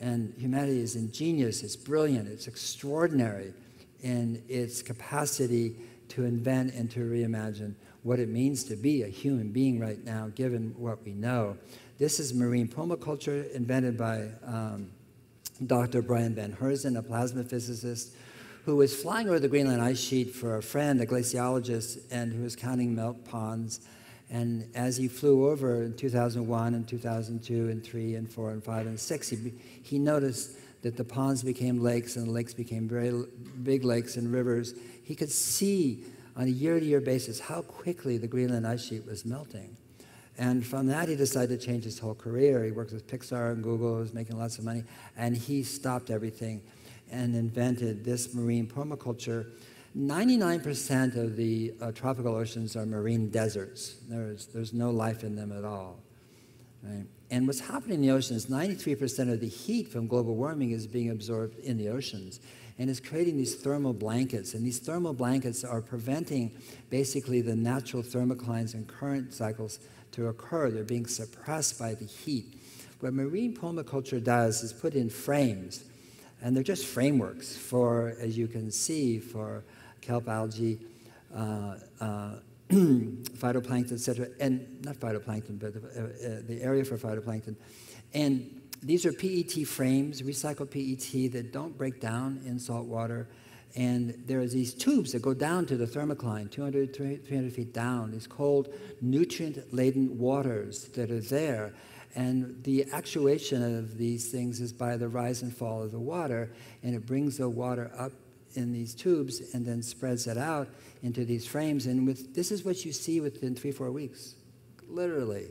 And humanity is ingenious, it's brilliant, it's extraordinary in its capacity to invent and to reimagine what it means to be a human being right now, given what we know. This is marine permaculture invented by um, Dr. Brian von Herzen, a plasma physicist, who was flying over the Greenland ice sheet for a friend, a glaciologist, and who was counting melt ponds. And as he flew over in 2001 and 2002 and 3 and 4 and 5 and 6, he, he noticed that the ponds became lakes and the lakes became very big lakes and rivers. He could see on a year to year basis how quickly the Greenland ice sheet was melting. And from that, he decided to change his whole career. He worked with Pixar and Google, was making lots of money, and he stopped everything and invented this marine permaculture. 99% of the uh, tropical oceans are marine deserts. There's, there's no life in them at all. Right? And what's happening in the oceans, 93% of the heat from global warming is being absorbed in the oceans and is creating these thermal blankets. And these thermal blankets are preventing basically the natural thermoclines and current cycles to occur. They're being suppressed by the heat. What marine permaculture does is put in frames, and they're just frameworks for, as you can see, for kelp algae, uh, uh, phytoplankton, etc., and not phytoplankton, but the, uh, the area for phytoplankton. And these are PET frames, recycled PET that don't break down in salt water. And there are these tubes that go down to the thermocline, 200, 300 feet down, these cold, nutrient laden waters that are there. And the actuation of these things is by the rise and fall of the water, and it brings the water up in these tubes and then spreads it out into these frames. And with, this is what you see within three, four weeks, literally.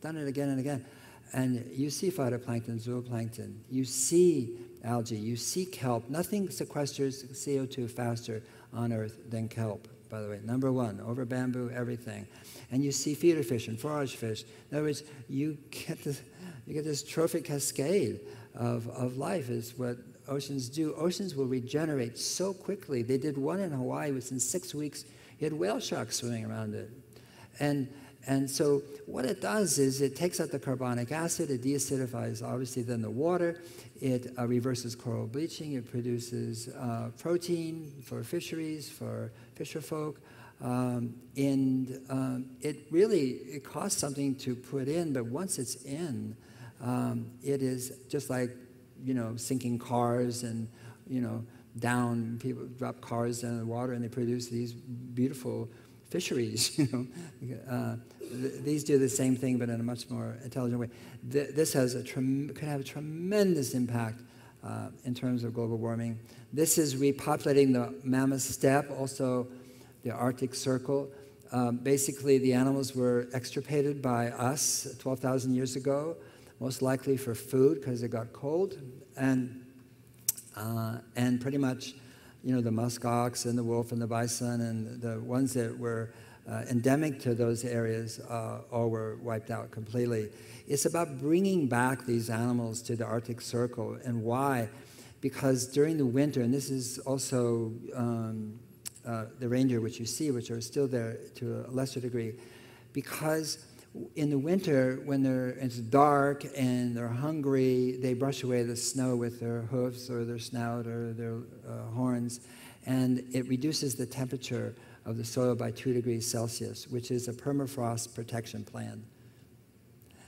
Done it again and again. And you see phytoplankton, zooplankton, you see algae, you see kelp. Nothing sequesters CO2 faster on Earth than kelp, by the way. Number one, over bamboo, everything. And you see feeder fish and forage fish. In other words, you get this, you get this trophic cascade of, of life, is what oceans do. Oceans will regenerate so quickly. They did one in Hawaii within six weeks. You had whale sharks swimming around it. And and so what it does is it takes out the carbonic acid, it deacidifies obviously then the water, it uh, reverses coral bleaching, it produces uh, protein for fisheries, for fisher folk, um, and um, it really it costs something to put in, but once it's in, um, it is just like you know sinking cars and you know down people drop cars in the water and they produce these beautiful fisheries. You know, uh, th these do the same thing, but in a much more intelligent way. Th this has a could have a tremendous impact uh, in terms of global warming. This is repopulating the mammoth steppe, also the Arctic Circle. Um, basically, the animals were extirpated by us 12,000 years ago, most likely for food because it got cold, and uh, and pretty much you know, the musk ox and the wolf and the bison and the ones that were uh, endemic to those areas uh, all were wiped out completely. It's about bringing back these animals to the Arctic Circle. And why? Because during the winter, and this is also um, uh, the reindeer, which you see, which are still there to a lesser degree, because in the winter, when it's dark and they're hungry, they brush away the snow with their hoofs or their snout or their uh, horns, and it reduces the temperature of the soil by two degrees Celsius, which is a permafrost protection plan.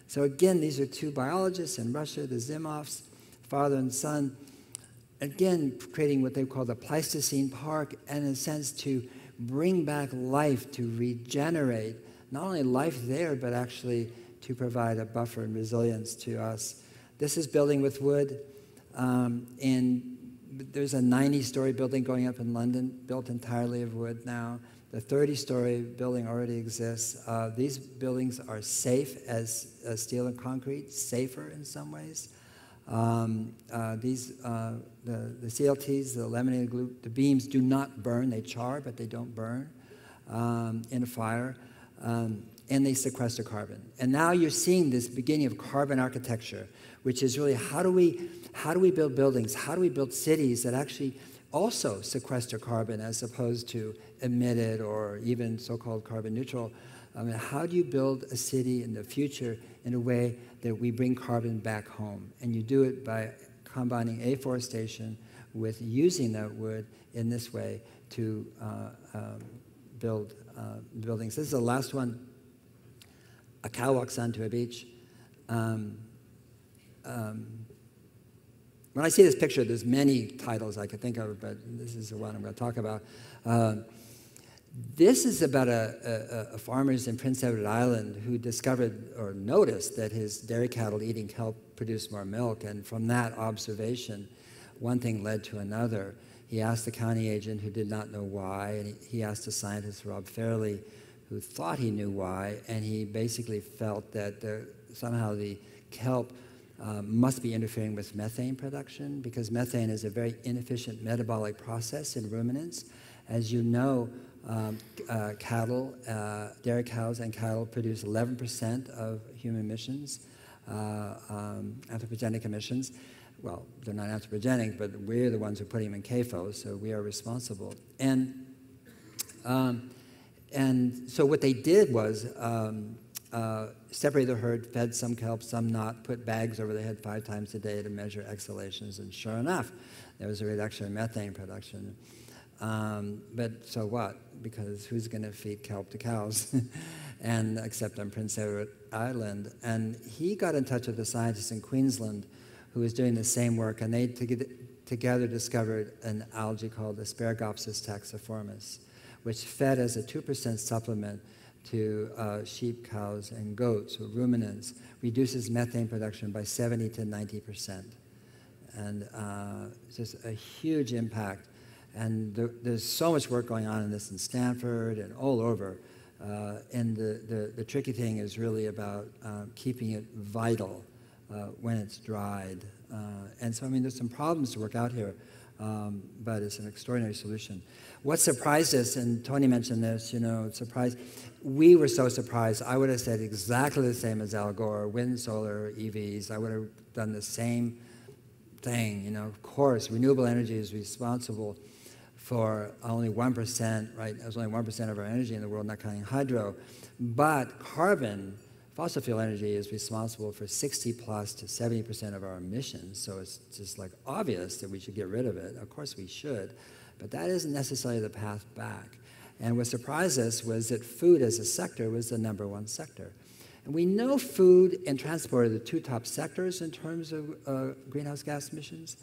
So again, these are two biologists in Russia, the Zimovs, father and son, again creating what they call the Pleistocene Park, and in a sense to bring back life, to regenerate not only life there, but actually to provide a buffer and resilience to us. This is building with wood, um, and there's a 90 story building going up in London, built entirely of wood now. The 30 story building already exists. Uh, these buildings are safe as, steel and concrete, safer in some ways. Um, uh, these, uh, the, the CLTs, the laminated glue, the beams do not burn. They char, but they don't burn um, in a fire. Um, and they sequester carbon. And now you're seeing this beginning of carbon architecture, which is really how do we, how do we build buildings? How do we build cities that actually also sequester carbon as opposed to emit it or even so called carbon neutral? I mean, how do you build a city in the future in a way that we bring carbon back home? And you do it by combining afforestation with using that wood in this way to uh, um, build uh, buildings. This is the last one. A cow walks onto a beach. Um, um, when I see this picture, there's many titles I could think of, but this is the one I'm going to talk about. Uh, this is about a, a, a farmers in Prince Edward Island who discovered or noticed that his dairy cattle eating kelp produced more milk, and from that observation, one thing led to another. He asked the county agent who did not know why, and he, asked the scientist Rob Fairley who thought he knew why, and he basically felt that there, somehow the kelp um, must be interfering with methane production because methane is a very inefficient metabolic process in ruminants. As you know, um, uh, cattle, uh, dairy cows and cattle produce 11% of human emissions, uh, um, anthropogenic emissions. Well, they're not anthropogenic, but we're the ones who put them in CAFO, so we are responsible. And, um, and so what they did was um, uh, separate the herd, fed some kelp, some not, put bags over the head five times a day to measure exhalations, and sure enough, there was a reduction in methane production. Um, but so what? Because who's going to feed kelp to cows? and except on Prince Edward Island. And he got in touch with a scientist in Queensland who was doing the same work, and they together discovered an algae called Asparagopsis taxiformis, which fed as a 2% supplement to uh, sheep, cows, and goats, or ruminants, reduces methane production by 70 to 90%. And uh, just a huge impact and there, there's so much work going on in this in Stanford and all over. Uh, and the, the, the, tricky thing is really about uh, keeping it vital when it's dried. Uh, and so, I mean, there's some problems to work out here, um, but it's an extraordinary solution. What surprised us, and Tony mentioned this, you know, surprised, we were so surprised. I would have said exactly the same as Al Gore wind, solar, EVs. I would have done the same thing, you know, of course, renewable energy is responsible for only 1%, right? There's only 1% of our energy in the world, not counting hydro. But carbon, fossil fuel energy, is responsible for 60 plus to 70% of our emissions. So it's just like obvious that we should get rid of it. Of course we should. But that isn't necessarily the path back. And what surprised us was that food as a sector was the number one sector. And we know food and transport are the two top sectors in terms of uh, greenhouse gas emissions.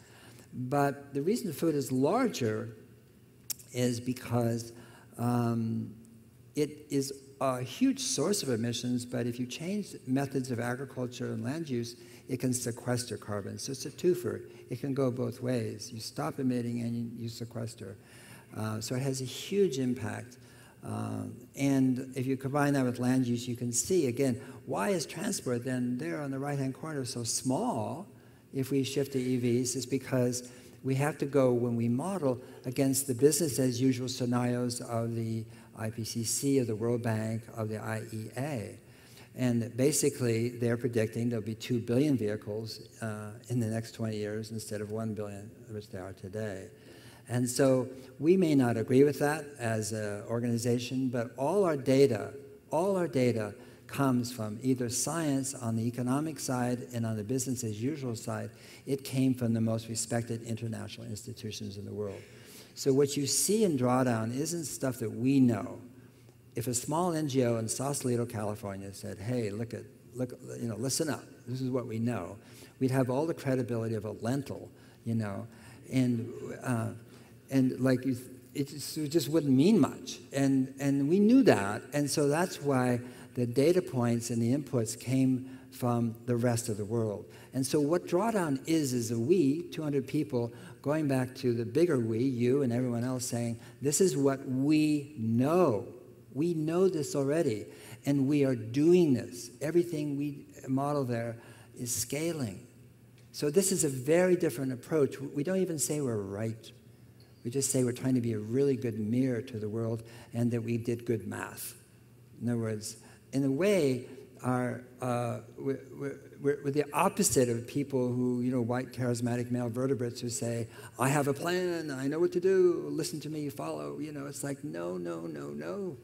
But the reason food is larger is because um, it is a huge source of emissions, but if you change methods of agriculture and land use, it can sequester carbon. So it's a twofer. It can go both ways. You stop emitting and you, sequester. Uh, so it has a huge impact. Um, and if you combine that with land use, you can see again why is transport then there on the right hand corner so small if we shift to EVs? Is because we have to go when we model against the business as usual scenarios of the IPCC, of the World Bank, of the IEA. And basically, they're predicting there'll be 2 billion vehicles uh, in the next 20 years instead of 1 billion, which there are today. And so we may not agree with that as an organization, but all our data, all our data comes from either science on the economic side and on the business as usual side. It came from the most respected international institutions in the world. So what you see in drawdown isn't stuff that we know. If a small NGO in Sausalito, California said, hey, look at, look, you know, listen up, this is what we know, we'd have all the credibility of a lentil, you know, and, uh, and like, it just, it just wouldn't mean much. And, and we knew that, and so that's why the data points and the inputs came from the rest of the world. And so what drawdown is, is a we, 200 people, going back to the bigger we, you and everyone else, saying, this is what we know. We know this already, and we are doing this. Everything we model there is scaling. So this is a very different approach. We don't even say we're right. We just say we're trying to be a really good mirror to the world and that we did good math. In other words, in a way, our, uh, we're, we're, we're, the opposite of people who, you know, white charismatic male vertebrates who say, I have a plan, I know what to do, listen to me, follow. You know, it's like, no, no, no, no.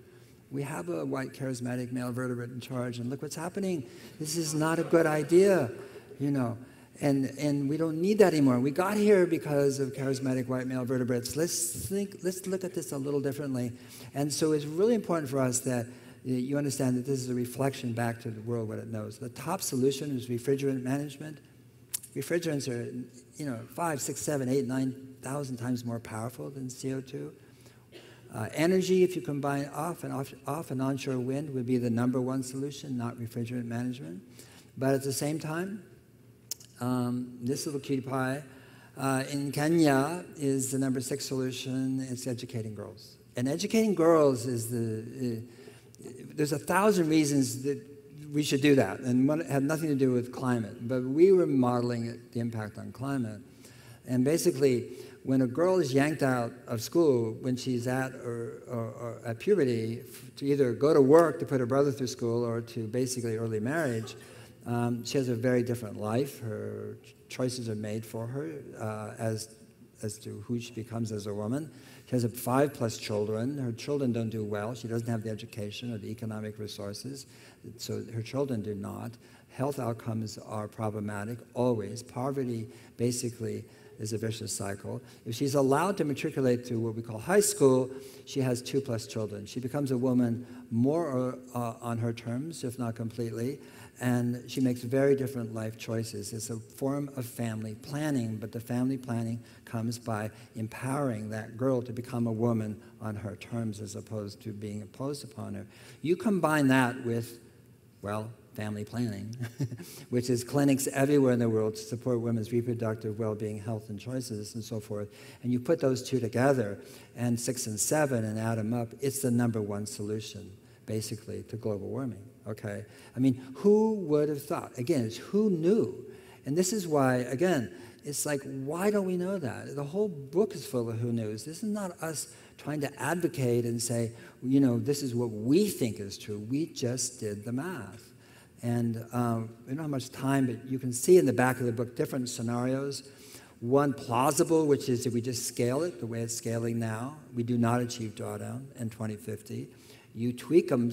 We have a white charismatic male vertebrate in charge, and look what's happening. This is not a good idea, you know. And, and we don't need that anymore. We got here because of charismatic white male vertebrates. Let's think, let's look at this a little differently. And so it's really important for us that you understand that this is a reflection back to the world what it knows. The top solution is refrigerant management. Refrigerants are, you know, five, six, seven, eight, nine thousand times more powerful than CO2. Uh, energy, if you combine off and off, off and onshore wind, would be the number one solution, not refrigerant management. But at the same time, um, this little cutie pie uh, in Kenya is the number six solution. It's educating girls, and educating girls is the. Uh, there's a thousand reasons that we should do that, and it had nothing to do with climate. But we were modeling the impact on climate, and basically when a girl is yanked out of school when she's at or, or, or, at puberty to either go to work to put her brother through school or to basically early marriage, um, she has a very different life. Her choices are made for her uh, as, as to who she becomes as a woman. She has five plus children. Her children don't do well. She doesn't have the education or the economic resources, so her children do not. Health outcomes are problematic always. Poverty basically is a vicious cycle. If she's allowed to matriculate to what we call high school, she has two plus children. She becomes a woman more uh, on her terms, if not completely, and she makes very different life choices. It's a form of family planning, but the family planning comes by empowering that girl to become a woman on her terms as opposed to being imposed upon her. You combine that with, well, family planning, which is clinics everywhere in the world to support women's reproductive well being, health, and choices, and so forth. And you put those two together, and six and seven, and add them up, it's the number one solution, basically, to global warming. Okay? I mean, who would have thought? Again, it's who knew. And this is why, again, it's like, why don't we know that? The whole book is full of who knows. This is not us trying to advocate and say, you know, this is what we think is true. We just did the math. And um, we don't have much time, but you can see in the back of the book different scenarios. One plausible, which is if we just scale it the way it's scaling now, we do not achieve drawdown in 2050. You tweak them,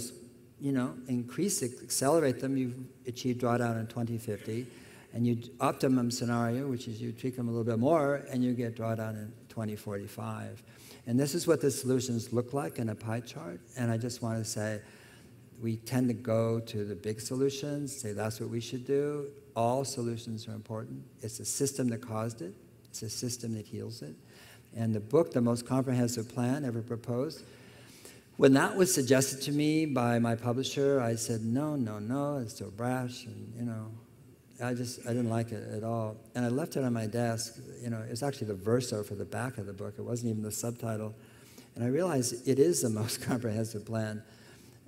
you know, increase accelerate them, you achieve drawdown in 2050. And you optimum scenario, which is you tweak them a little bit more, and you get drawdown in 2045. And this is what the solutions look like in a pie chart. And I just want to say, we tend to go to the big solutions, say that's what we should do. All solutions are important. It's the system that caused it, it's a system that heals it. And the book, The Most Comprehensive Plan Ever Proposed, when that was suggested to me by my publisher, I said, no, no, no, it's so brash. And, you know, I just, I didn't like it at all. And I left it on my desk. You know, it's actually the verso for the back of the book. It wasn't even the subtitle. And I realized it is the most comprehensive plan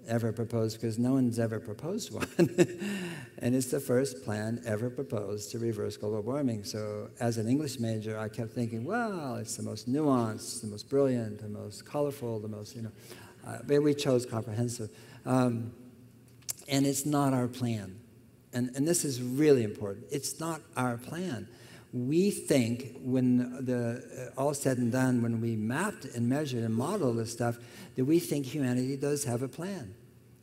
ever proposed because no one's ever proposed one. and it's the first plan ever proposed to reverse global warming. So, as an English major, I kept thinking, well, it's the most nuanced, the most brilliant, the most colorful, the most, you know. Uh, but we chose comprehensive. Um, and it's not our plan. And, and this is really important. It's not our plan. We think when the uh, all said and done, when we mapped and measured and modeled this stuff, that we think humanity does have a plan.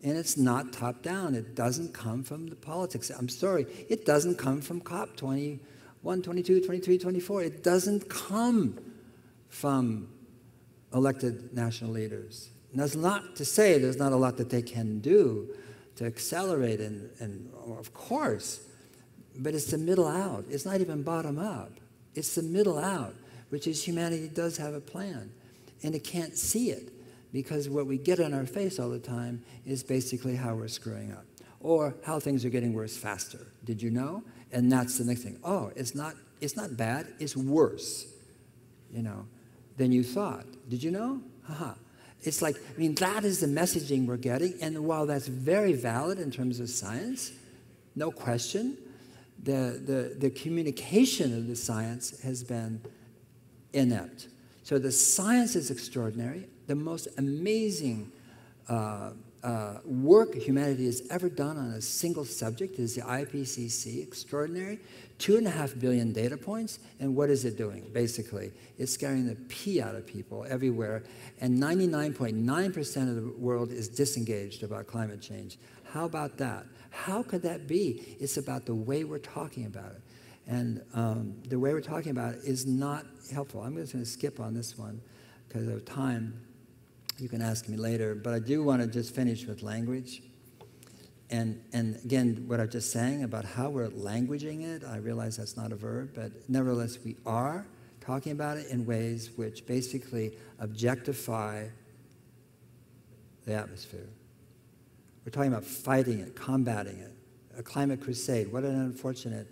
And it's not top down. It doesn't come from the politics. I'm sorry, it doesn't come from COP 21, 22, 23, 24. It doesn't come from elected national leaders. And that's not to say there's not a lot that they can do to accelerate, and, and of course, but it's the middle out. It's not even bottom up. It's the middle out, which is humanity does have a plan, and it can't see it because what we get in our face all the time is basically how we're screwing up or how things are getting worse faster. Did you know? And that's the next thing. Oh, it's not it's not bad, it's worse. You know, than you thought. Did you know? Haha. It's like, I mean, that is the messaging we're getting. And while that's very valid in terms of science, no question, the, the, the communication of the science has been inept. So the science is extraordinary. The most amazing uh, uh, work humanity has ever done on a single subject is the IPCC, extraordinary. Two and a half billion data points, and what is it doing? Basically, it's scaring the pee out of people everywhere, and 99.9% of the world is disengaged about climate change. How about that? How could that be? It's about the way we're talking about it. And um, the way we're talking about it is not helpful. I'm just going to skip on this one because of time. You can ask me later, but I do want to just finish with language. And, and again, what I'm just saying about how we're languaging it, I realize that's not a verb, but nevertheless, we are talking about it in ways which basically objectify the atmosphere. We're talking about fighting it, combating it, a climate crusade. What an unfortunate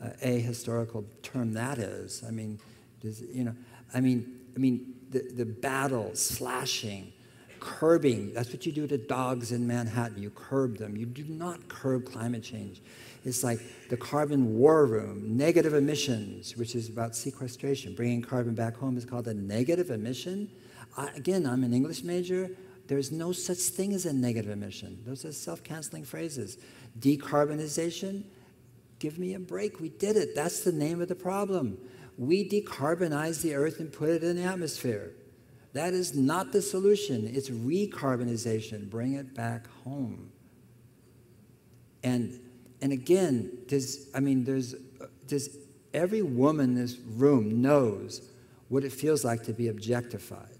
uh, ahistorical term that is. I mean, does, you know, I mean, I mean, the, the battle, slashing, curbing. That's what you do to dogs in Manhattan. You curb them. You do not curb climate change. It's like the carbon war room, negative emissions, which is about sequestration. Bringing carbon back home is called a negative emission. I, again, I'm an English major. There's no such thing as a negative emission. Those are self canceling phrases. Decarbonization, give me a break. We did it. That's the name of the problem. We decarbonize the earth and put it in the atmosphere. That is not the solution. It's recarbonization. Bring it back home. And and again, does I mean there's does every woman in this room knows what it feels like to be objectified.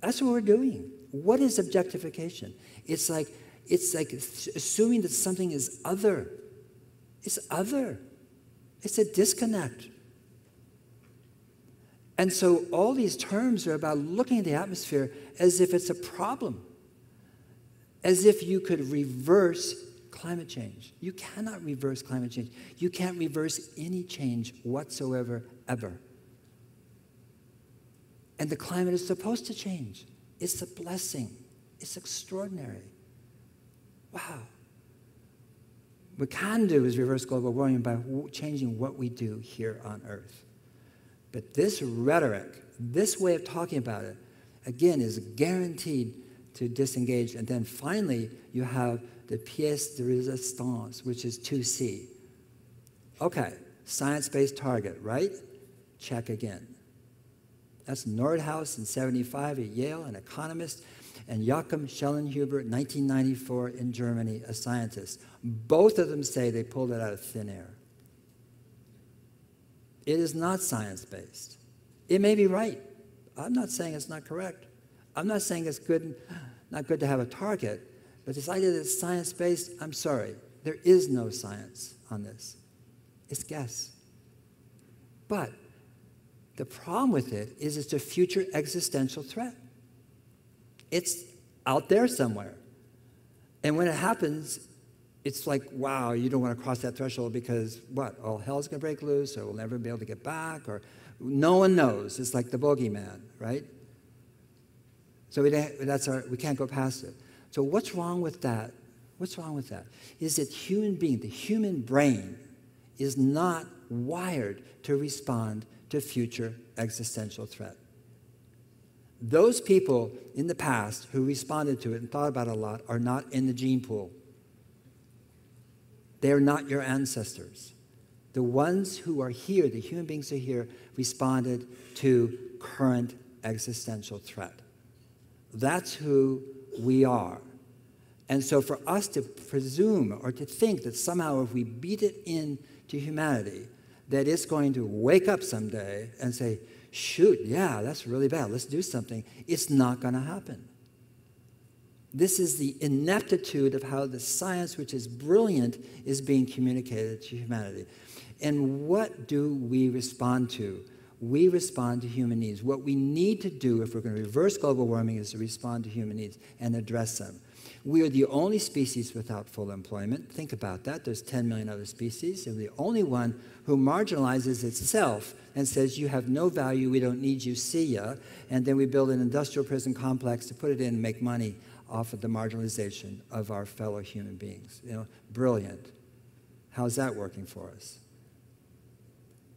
That's what we're doing. What is objectification? It's like it's like assuming that something is other. It's other. It's a disconnect. And so all these terms are about looking at the atmosphere as if it's a problem, as if you could reverse climate change. You cannot reverse climate change. You can't reverse any change whatsoever, ever. And the climate is supposed to change. It's a blessing. It's extraordinary. Wow. We can do is reverse global warming by changing what we do here on Earth. But this rhetoric, this way of talking about it, again, is guaranteed to disengage. And then finally, you have the pièce de résistance, which is 2C. Okay, science based target, right? Check again. That's Nordhaus in 75 at Yale, an economist, and Joachim Schellnhuber, 1994 in Germany, a scientist. Both of them say they pulled it out of thin air. It is not science based. It may be right. I'm not saying it's not correct. I'm not saying it's good, not good to have a target, but this idea that it's science based, I'm sorry. There is no science on this. It's guess. But the problem with it is it's a future existential threat. It's out there somewhere. And when it happens, it's like, wow, you don't want to cross that threshold because what? All hell's going to break loose, or we'll never be able to get back, or no one knows. It's like the bogeyman, right? So we, that's our, we can't go past it. So what's wrong with that? What's wrong with that? Is that human being, the human brain, is not wired to respond to future existential threat. Those people in the past who responded to it and thought about it a lot are not in the gene pool. They are not your ancestors. The ones who are here, the human beings who are here, responded to current existential threat. That's who we are. And so for us to presume or to think that somehow if we beat it into humanity, that it's going to wake up someday and say, shoot, yeah, that's really bad, let's do something, it's not going to happen. This is the ineptitude of how the science, which is brilliant, is being communicated to humanity. And what do we respond to? We respond to human needs. What we need to do if we're going to reverse global warming is to respond to human needs and address them. We are the only species without full employment. Think about that. There's 10 million other species, and we're the only one who marginalizes itself and says, You have no value, we don't need you, see ya. And then we build an industrial prison complex to put it in and make money off of the marginalization of our fellow human beings. You know, brilliant. How's that working for us?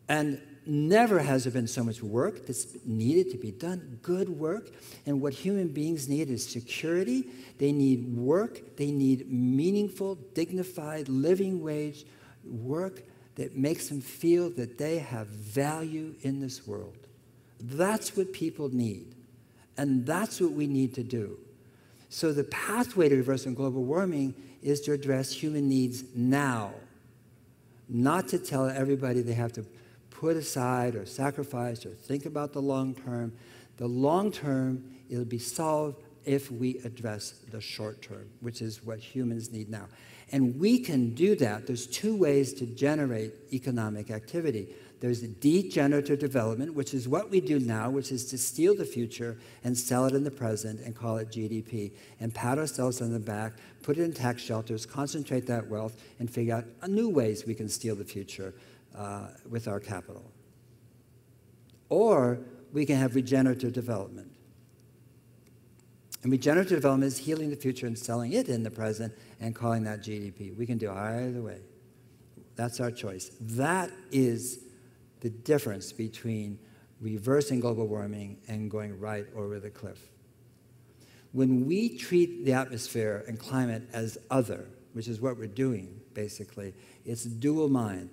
And never has there been so much work that's needed to be done, good work. And what human beings need is security. They need work. They need meaningful, dignified, living wage work that makes them feel that they have value in this world. That's what people need. And that's what we need to do. So the pathway to reversing global warming is to address human needs now, not to tell everybody they have to put aside or sacrifice or think about the long term. The long term, it'll be solved if we address the short term, which is what humans need now. And we can do that. There's two ways to generate economic activity. There's degenerative development, which is what we do now, which is to steal the future and sell it in the present and call it GDP, and pat ourselves on the back, put it in tax shelters, concentrate that wealth, and figure out new ways we can steal the future uh, with our capital. Or we can have regenerative development. And regenerative development is healing the future and selling it in the present and calling that GDP. We can do either way. That's our choice. That is the difference between reversing global warming and going right over the cliff. When we treat the atmosphere and climate as other, which is what we're doing basically, it's dual mind.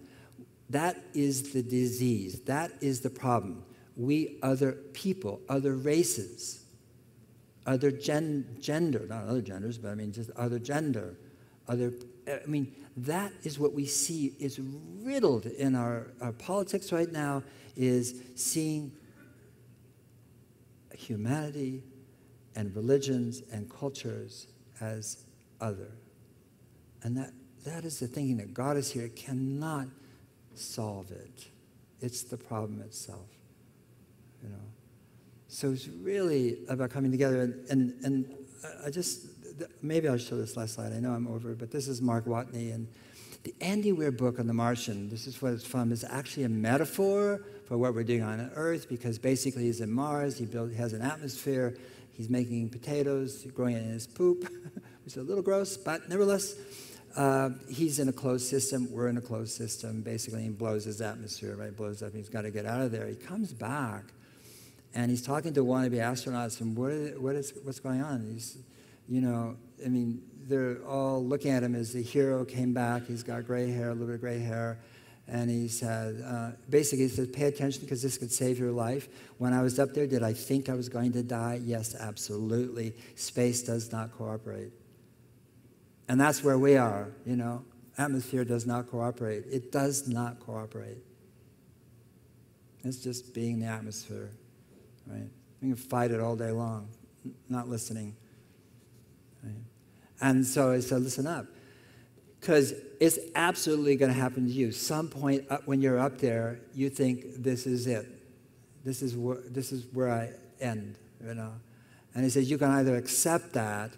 That is the disease. That is the problem. We, other people, other races, other gen- gender, not other genders, but I mean just other gender, other, I mean, that is what we see is riddled in our, our politics right now, is seeing humanity and religions and cultures as other. And that, that is the thinking that God is here, cannot solve it. It's the problem itself. You know. So it's really about coming together. And, and, and I just, maybe I'll show this last slide. I know I'm over, but this is Mark Watney. And the Andy Weir book on the Martian, this is what it's from, is actually a metaphor for what we're doing on Earth because basically he's in Mars, he, built, has an atmosphere, he's making potatoes, growing it in his poop, which is a little gross, but nevertheless, uh, he's in a closed system. We're in a closed system. Basically, he blows his atmosphere, right? Blows up. He's got to get out of there. He comes back, and he's talking to wannabe astronauts. And what is, what is what's going on? He's, you know, I mean, they're all looking at him as the hero came back. He's got gray hair, a little bit of gray hair. And he said, uh, basically, he said, pay attention because this could save your life. When I was up there, did I think I was going to die? Yes, absolutely. Space does not cooperate. And that's where we are, you know. Atmosphere does not cooperate. It does not cooperate. It's just being the atmosphere, right? We can fight it all day long, not listening. And so I said, listen up. Because it's absolutely going to happen to you. Some point up, when you're up there, you think, this is it. This is, where, this is where I end, you know. And he says, you can either accept that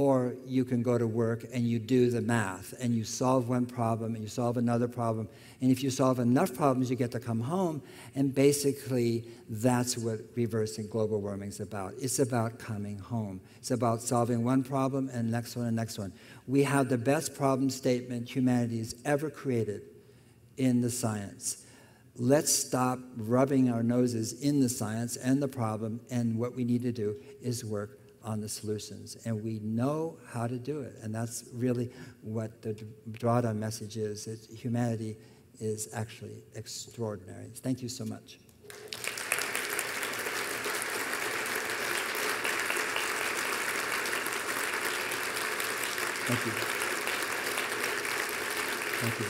or you can go to work and you do the math and you solve one problem and you solve another problem. And if you solve enough problems, you get to come home. And basically, that's what reversing global warming is about. It's about coming home. It's about solving one problem and next one and next one. We have the best problem statement humanity has ever created in the science. Let's stop rubbing our noses in the science and the problem, and what we need to do is work on the solutions. And we know how to do it. And that's really what the drawdown message is that humanity is actually extraordinary. Thank you so much. Thank you. Thank you.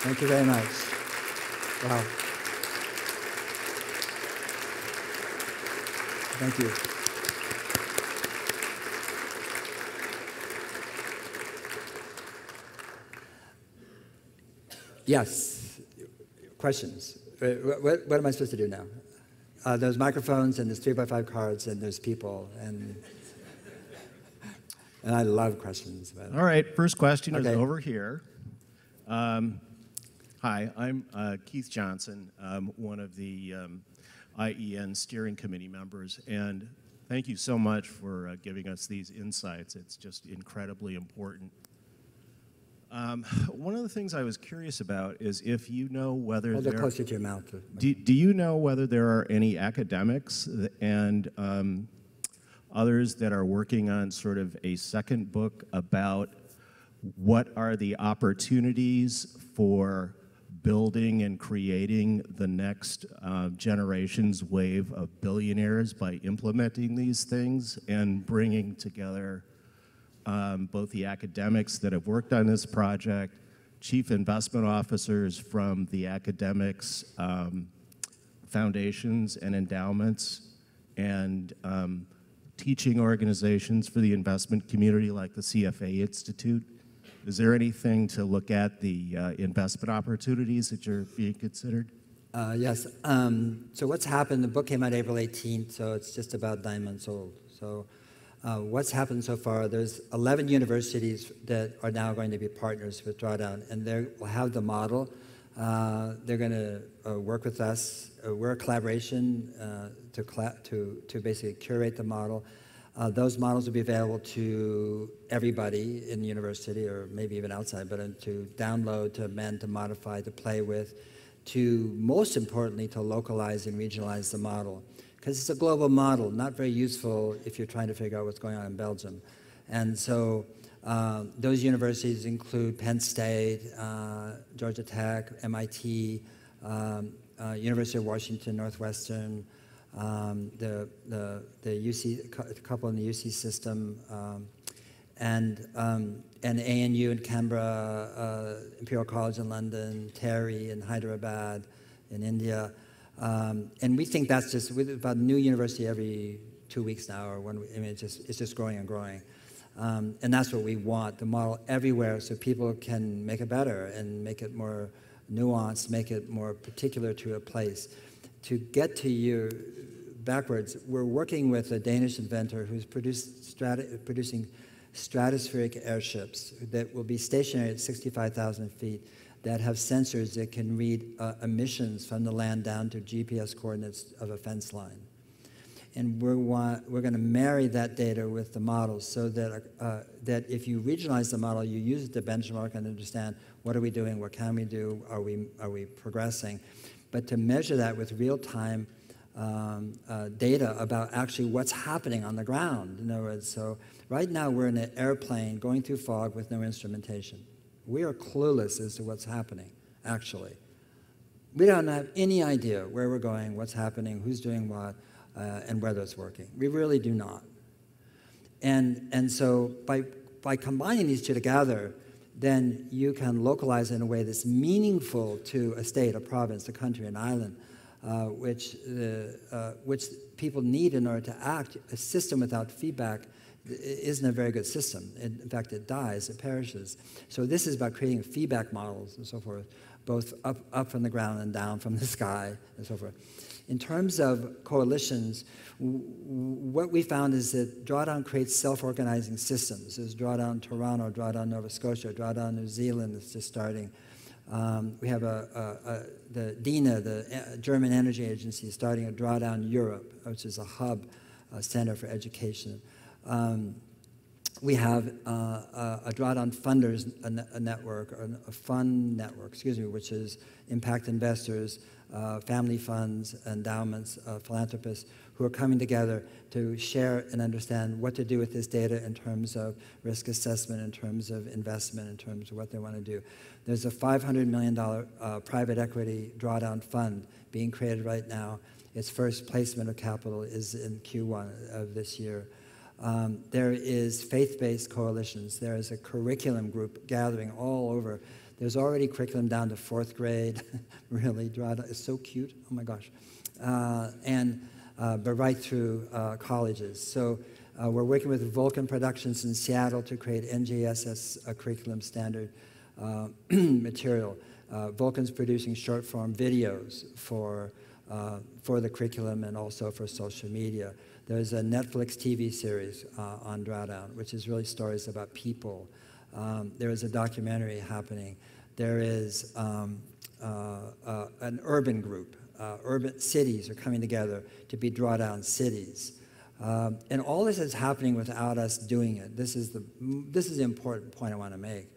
Thank you very much. Wow. Thank you. Yes. Questions? Uh, what, what, am I supposed to do now? Uh, there's microphones and there's three by five cards and there's people and and I love questions. But. All right. First question okay. is over here. Um, hi, I'm uh, Keith Johnson. I'm one of the um, IEN steering committee members. And thank you so much for uh, giving us these insights. It's just incredibly important. Um, one of the things I was curious about is if you know whether Hold it there, closer to your mouth. do, do you know whether there are any academics and um, others that are working on sort of a second book about what are the opportunities for building and creating the next uh, generation's wave of billionaires by implementing these things and bringing together um, both the academics that have worked on this project, chief investment officers from the academics, um, foundations and endowments, and um, teaching organizations for the investment community like the CFA Institute. Is there anything to look at the uh, investment opportunities that you're being considered? Uh, yes. Um, so what's happened? The book came out April 18th, so it's just about nine months old. So uh, what's happened so far? There's 11 universities that are now going to be partners with Drawdown, and they will have the model. Uh, they're going to uh, work with us. Uh, we're a collaboration uh, to, to, to basically curate the model. Uh, those models will be available to everybody in the university or maybe even outside, but uh, to download, to amend, to modify, to play with, to most importantly, to localize and regionalize the model. Because it's a global model, not very useful if you're trying to figure out what's going on in Belgium. And so uh, those universities include Penn State, uh, Georgia Tech, MIT, um, uh, University of Washington, Northwestern, um, the, the, the UC, couple in the UC system, um, and, um, and ANU in Canberra, uh, Imperial College in London, TERI in Hyderabad in India. Um, and we think that's just with about a new university every two weeks now, or one. I mean, it's just, it's just growing and growing. Um, and that's what we want the model everywhere so people can make it better and make it more nuanced, make it more particular to a place. To get to you backwards, we're working with a Danish inventor who's producing stratospheric airships that will be stationary at 65,000 feet that have sensors that can read uh, emissions from the land down to GPS coordinates of a fence line. And we're, we're going to marry that data with the models so that, uh, that if you regionalize the model, you use it to benchmark and understand what are we doing, what can we do, are we, are we progressing. But to measure that with real-time um, uh, data about actually what's happening on the ground. In other words, so right now we're in an airplane going through fog with no instrumentation. We are clueless as to what's happening, actually. We don't have any idea where we're going, what's happening, who's doing what, uh, and whether it's working. We really do not. And, and so by, by combining these two together, then you can localize in a way that's meaningful to a state, a province, a country, an island, uh, which, uh, which people need in order to act. A system without feedback isn't a very good system. In fact, it dies, it perishes. So this is about creating feedback models and so forth, both up, up from the ground and down from the sky and so forth. In terms of coalitions, what we found is that Drawdown creates self-organizing systems. There's Drawdown Toronto, Drawdown Nova Scotia, Drawdown New Zealand is just starting. Um, we have a, a, a, the dena, the uh, German Energy Agency, starting a Drawdown Europe, which is a hub a center for education. Um, we have uh, a, a, drawdown funders a, a network, or a fund network, excuse me, which is impact investors, uh, family funds, endowments, uh, philanthropists who are coming together to share and understand what to do with this data in terms of risk assessment, in terms of investment, in terms of what they want to do. There's a $500 million uh, private equity drawdown fund being created right now. Its first placement of capital is in Q1 of this year. Um, there is faith-based coalitions. There is a curriculum group gathering all over. There's already curriculum down to fourth grade. really, it's so cute. Oh my gosh. Uh, and uh, but right through uh, colleges. So uh, we're working with Vulcan Productions in Seattle to create NGSS curriculum standard uh, material. Uh, Vulcan's producing short form videos for, for the curriculum and also for social media. There's a Netflix TV series uh, on Drawdown, which is really stories about people. Um, there is a documentary happening. There is um, uh, uh, an urban group uh, urban cities are coming together to be drawdown cities. Um, and all this is happening without us doing it. This is the, this is the important point I want to make.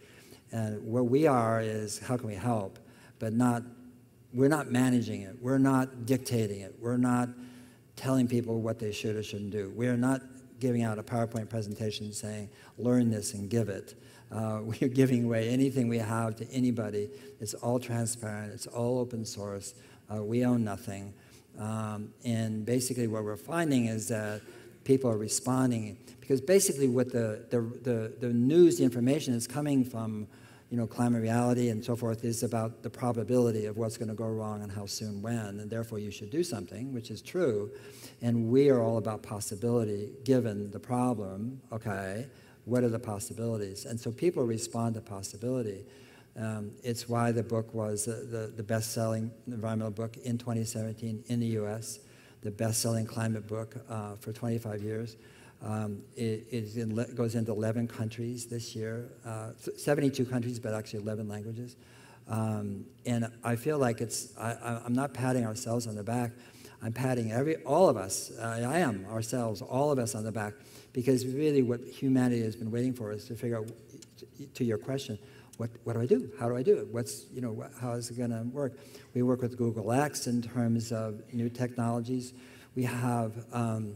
And where we are is how can we help, but not, we're not managing it. We're not dictating it. We're not telling people what they should or shouldn't do. We're not giving out a PowerPoint presentation saying, learn this and give it. Uh, we're giving away anything we have to anybody. It's all transparent, it's all open source. Uh, we own nothing. Um, and basically, what we're finding is that people are responding because basically, what the, the, the, the news, the information is coming from you know, climate reality and so forth is about the probability of what's going to go wrong and how soon when, and therefore you should do something, which is true. And we are all about possibility given the problem, okay, what are the possibilities? And so people respond to possibility. Um, it's why the book was the, the, the best selling environmental book in 2017 in the US, the best selling climate book uh, for 25 years. Um, it, it goes into 11 countries this year, uh, 72 countries, but actually 11 languages. Um, and I feel like it's, I, am not patting ourselves on the back. I'm patting every, all of us, uh, I am, ourselves, all of us on the back, because really what humanity has been waiting for is to figure out, to your question, what, what do I do? How do I do it? What's, you know, how is it going to work? We work with Google X in terms of new technologies. We have um,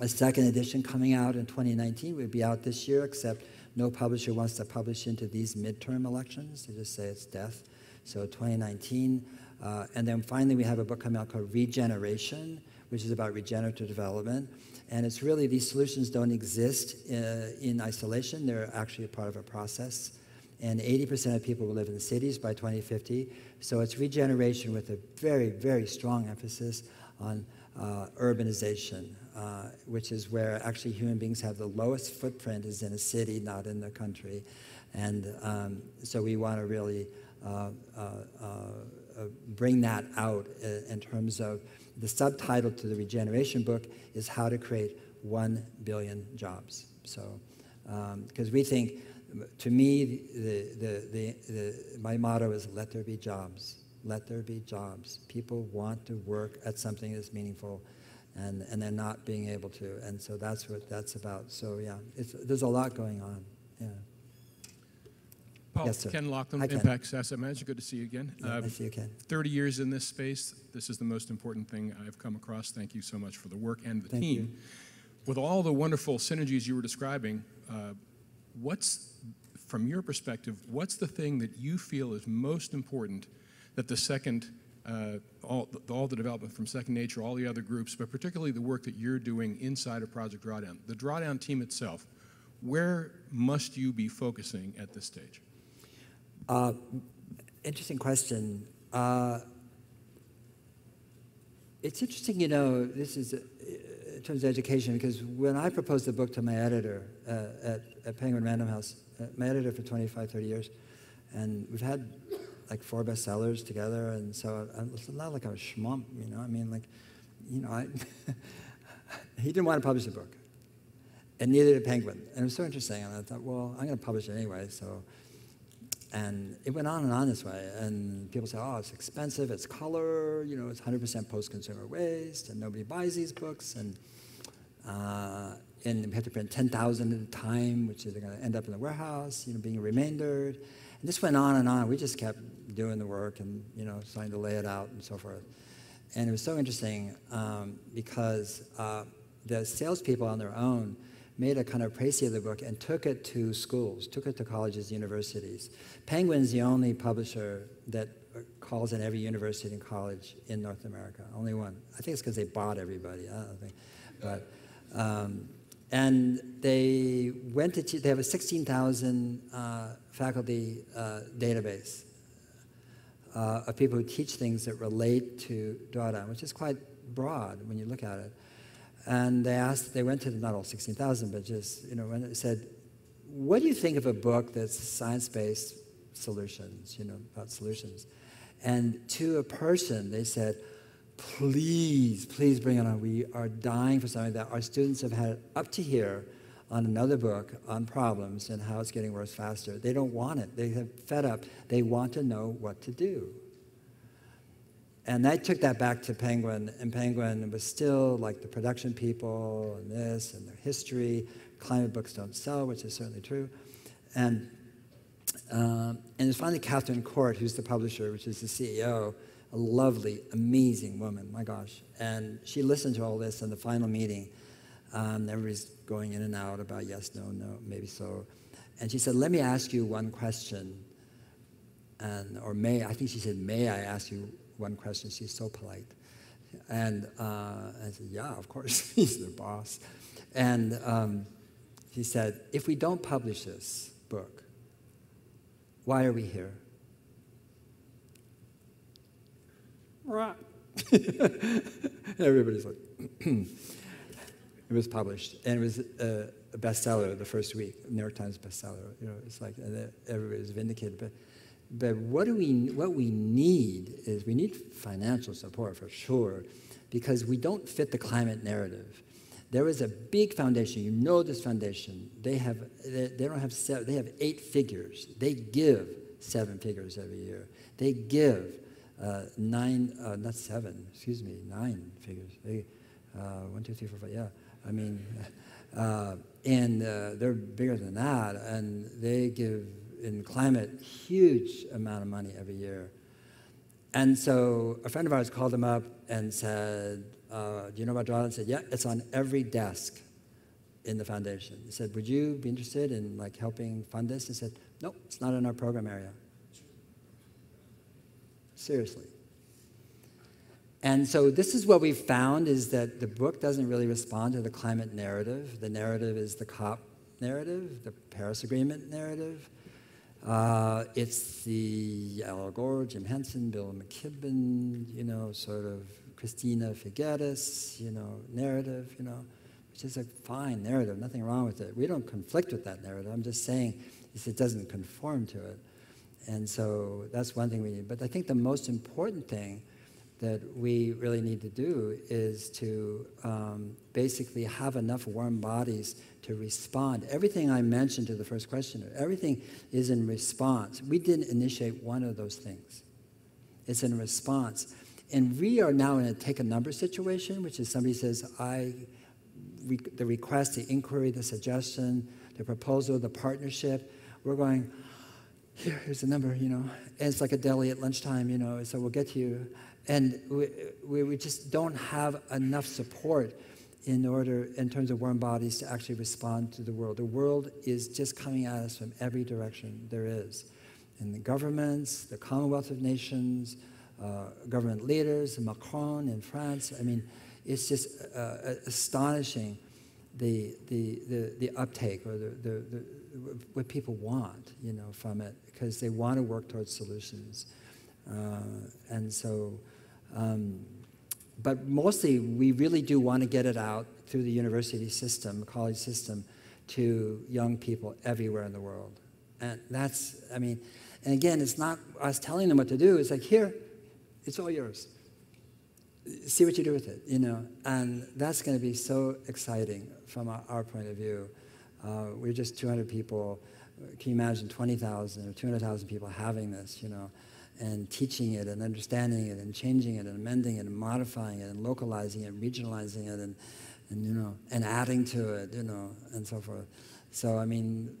a second edition coming out in 2019. We'd be out this year, except no publisher wants to publish into these midterm elections. They just say it's death. So 2019. Uh, and then finally, we have a book coming out called Regeneration, which is about regenerative development. And it's really, these solutions don't exist uh, in isolation. They're actually a part of a process. And 80% of people will live in cities by 2050. So it's regeneration with a very, very strong emphasis on uh, urbanization, uh, which is where actually human beings have the lowest footprint is in a city, not in the country. And um, so we want to really uh, uh, uh, bring that out in terms of the subtitle to the regeneration book is how to create 1 billion jobs. So, because um, we think, to me, the, the, the, the, my motto is let there be jobs let there be jobs. People want to work at something that's meaningful, and, and they're not being able to. And so that's what that's about. So, yeah, there's a lot going on. Yeah. Paul, yes, sir. Ken Lachlan, Hi, Ken. Impact Asset Manager. Good to see you again. Yeah, uh, nice to see you, Ken. 30 years in this space. This is the most important thing I've come across. Thank you so much for the work and the Thank team. You. With all the wonderful synergies you were describing, uh, what's, from your perspective, what's the thing that you feel is most important that the second, uh, all, all the development from Second Nature, all the other groups, but particularly the work that you're doing inside of Project Drawdown, the Drawdown team itself, where must you be focusing at this stage? Uh, interesting question. Uh, it's interesting, you know, this is uh, in terms of education, because when I proposed the book to my editor uh, at, at, Penguin Random House, uh, my editor for 25, 30 years, and we've had like four bestsellers together, and so it's not like I was schmump, you know. I mean, like, you know, I he didn't want to publish the book, and neither did Penguin. And it was so interesting, and I thought, well, I'm going to publish it anyway. So, and it went on and on this way. And people say, oh, it's expensive, it's color, you know, it's 100% post-consumer waste, and nobody buys these books, and uh, and we have to print 10,000 at a time, which is going to end up in the warehouse, you know, being remaindered. And this went on and on. We just kept doing the work and, you know, starting to lay it out and so forth. And it was so interesting um, because uh, the salespeople on their own made a kind of précis of the book and took it to schools, took it to colleges, universities. Penguin's the only publisher that calls in every university and college in North America. Only one. I think it's because they bought everybody. I don't think. But um, and they went to they have a 16,000 uh, faculty uh, database uh, of people who teach things that relate to drawdown, which is quite broad when you look at it. And they asked, they went to not all 16,000, but just, you know, when they said, what do you think of a book that's science-based solutions, you know, about solutions? And to a person, they said, please, please bring it on. We are dying for something that our students have had up to here on another book on problems and how it's getting worse faster. They don't want it. They have fed up. They want to know what to do. And I took that back to Penguin, and Penguin was still like the production people and this and their history. Climate books don't sell, which is certainly true. And, um, and it's finally Kathryn Court, who's the publisher, which is the CEO, a lovely, amazing woman, my gosh. And she listened to all this in the final meeting. Um, everybody's going in and out about yes, no, no, maybe so. And she said, Let me ask you one question. And, or may, I think she said, May I ask you one question? She's so polite. And uh, I said, Yeah, of course. He's the boss. And um, he said, If we don't publish this book, why are we here? Right. Everybody's like, it was published, and it was a, a, bestseller the first week, New York Times bestseller. You know, it's like everybody was vindicated. But, but what do we, what we need is we need financial support for sure, because we don't fit the climate narrative. There is a big foundation. You know this foundation. They have, they, they don't have seven, they have eight figures. They give seven figures every year. They give uh, nine, uh, not seven, excuse me, nine figures. They, uh, one, two, three, four, five, yeah. I mean, uh, and uh, they're bigger than that, and they give in climate huge amount of money every year. And so a friend of ours called him up and said, uh, "Do you know about drawdown?" I said, "Yeah, it's on every desk in the foundation." He said, "Would you be interested in like helping fund this?" He said, "Nope, it's not in our program area." Seriously. And so this is what we've found is that the book doesn't really respond to the climate narrative. The narrative is the COP narrative, the Paris Agreement narrative. Uh, it's the Al Gore, Jim Hansen, Bill McKibben, you know, sort of Christiana Figueres, you know, narrative, you know, which is a fine narrative, nothing wrong with it. We don't conflict with that narrative. I'm just saying it doesn't conform to it. And so that's one thing we need. But I think the most important thing that we really need to do is to um, basically have enough warm bodies to respond. Everything I mentioned to the first questioner, everything is in response. We didn't initiate one of those things. It's in response. And we are now in a take a number situation, which is somebody says, I, re- the request, the inquiry, the suggestion, the proposal, the partnership. We're going, here, here's the number, you know. And it's like a deli at lunchtime, you know, so we'll get to you. And we, we just don't have enough support in order, in terms of warm bodies, to actually respond to the world. The world is just coming at us from every direction there is. And the governments, the Commonwealth of Nations, uh, government leaders, Macron in France, I mean, it's just uh, astonishing the, the, the, the uptake or the, the, the, what people want, you know, from it because they want to work towards solutions. Uh, and so, um, but mostly we really do want to get it out through the university system, college system, to young people everywhere in the world. And that's, I mean, and again, it's not us telling them what to do. It's like, here, it's all yours. See what you do with it, you know. And that's going to be so exciting from our, our point of view. Uh, we're just 200 people. Can you imagine 20,000 or 200,000 people having this, you know, and teaching it and understanding it and changing it and amending it and modifying it and localizing it and regionalizing it and, and you know, and adding to it, you know, and so forth. So, I mean,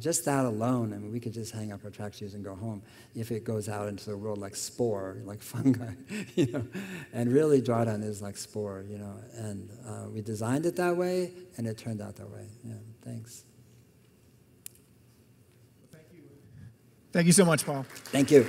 just that alone, I mean, we could just hang up our track shoes and go home if it goes out into the world like spore, like fungi, you know. And really, drawdown is like spore, you know. And uh, we designed it that way, and it turned out that way. Yeah, thanks. Thank you. Thank you so much, Paul. Thank you.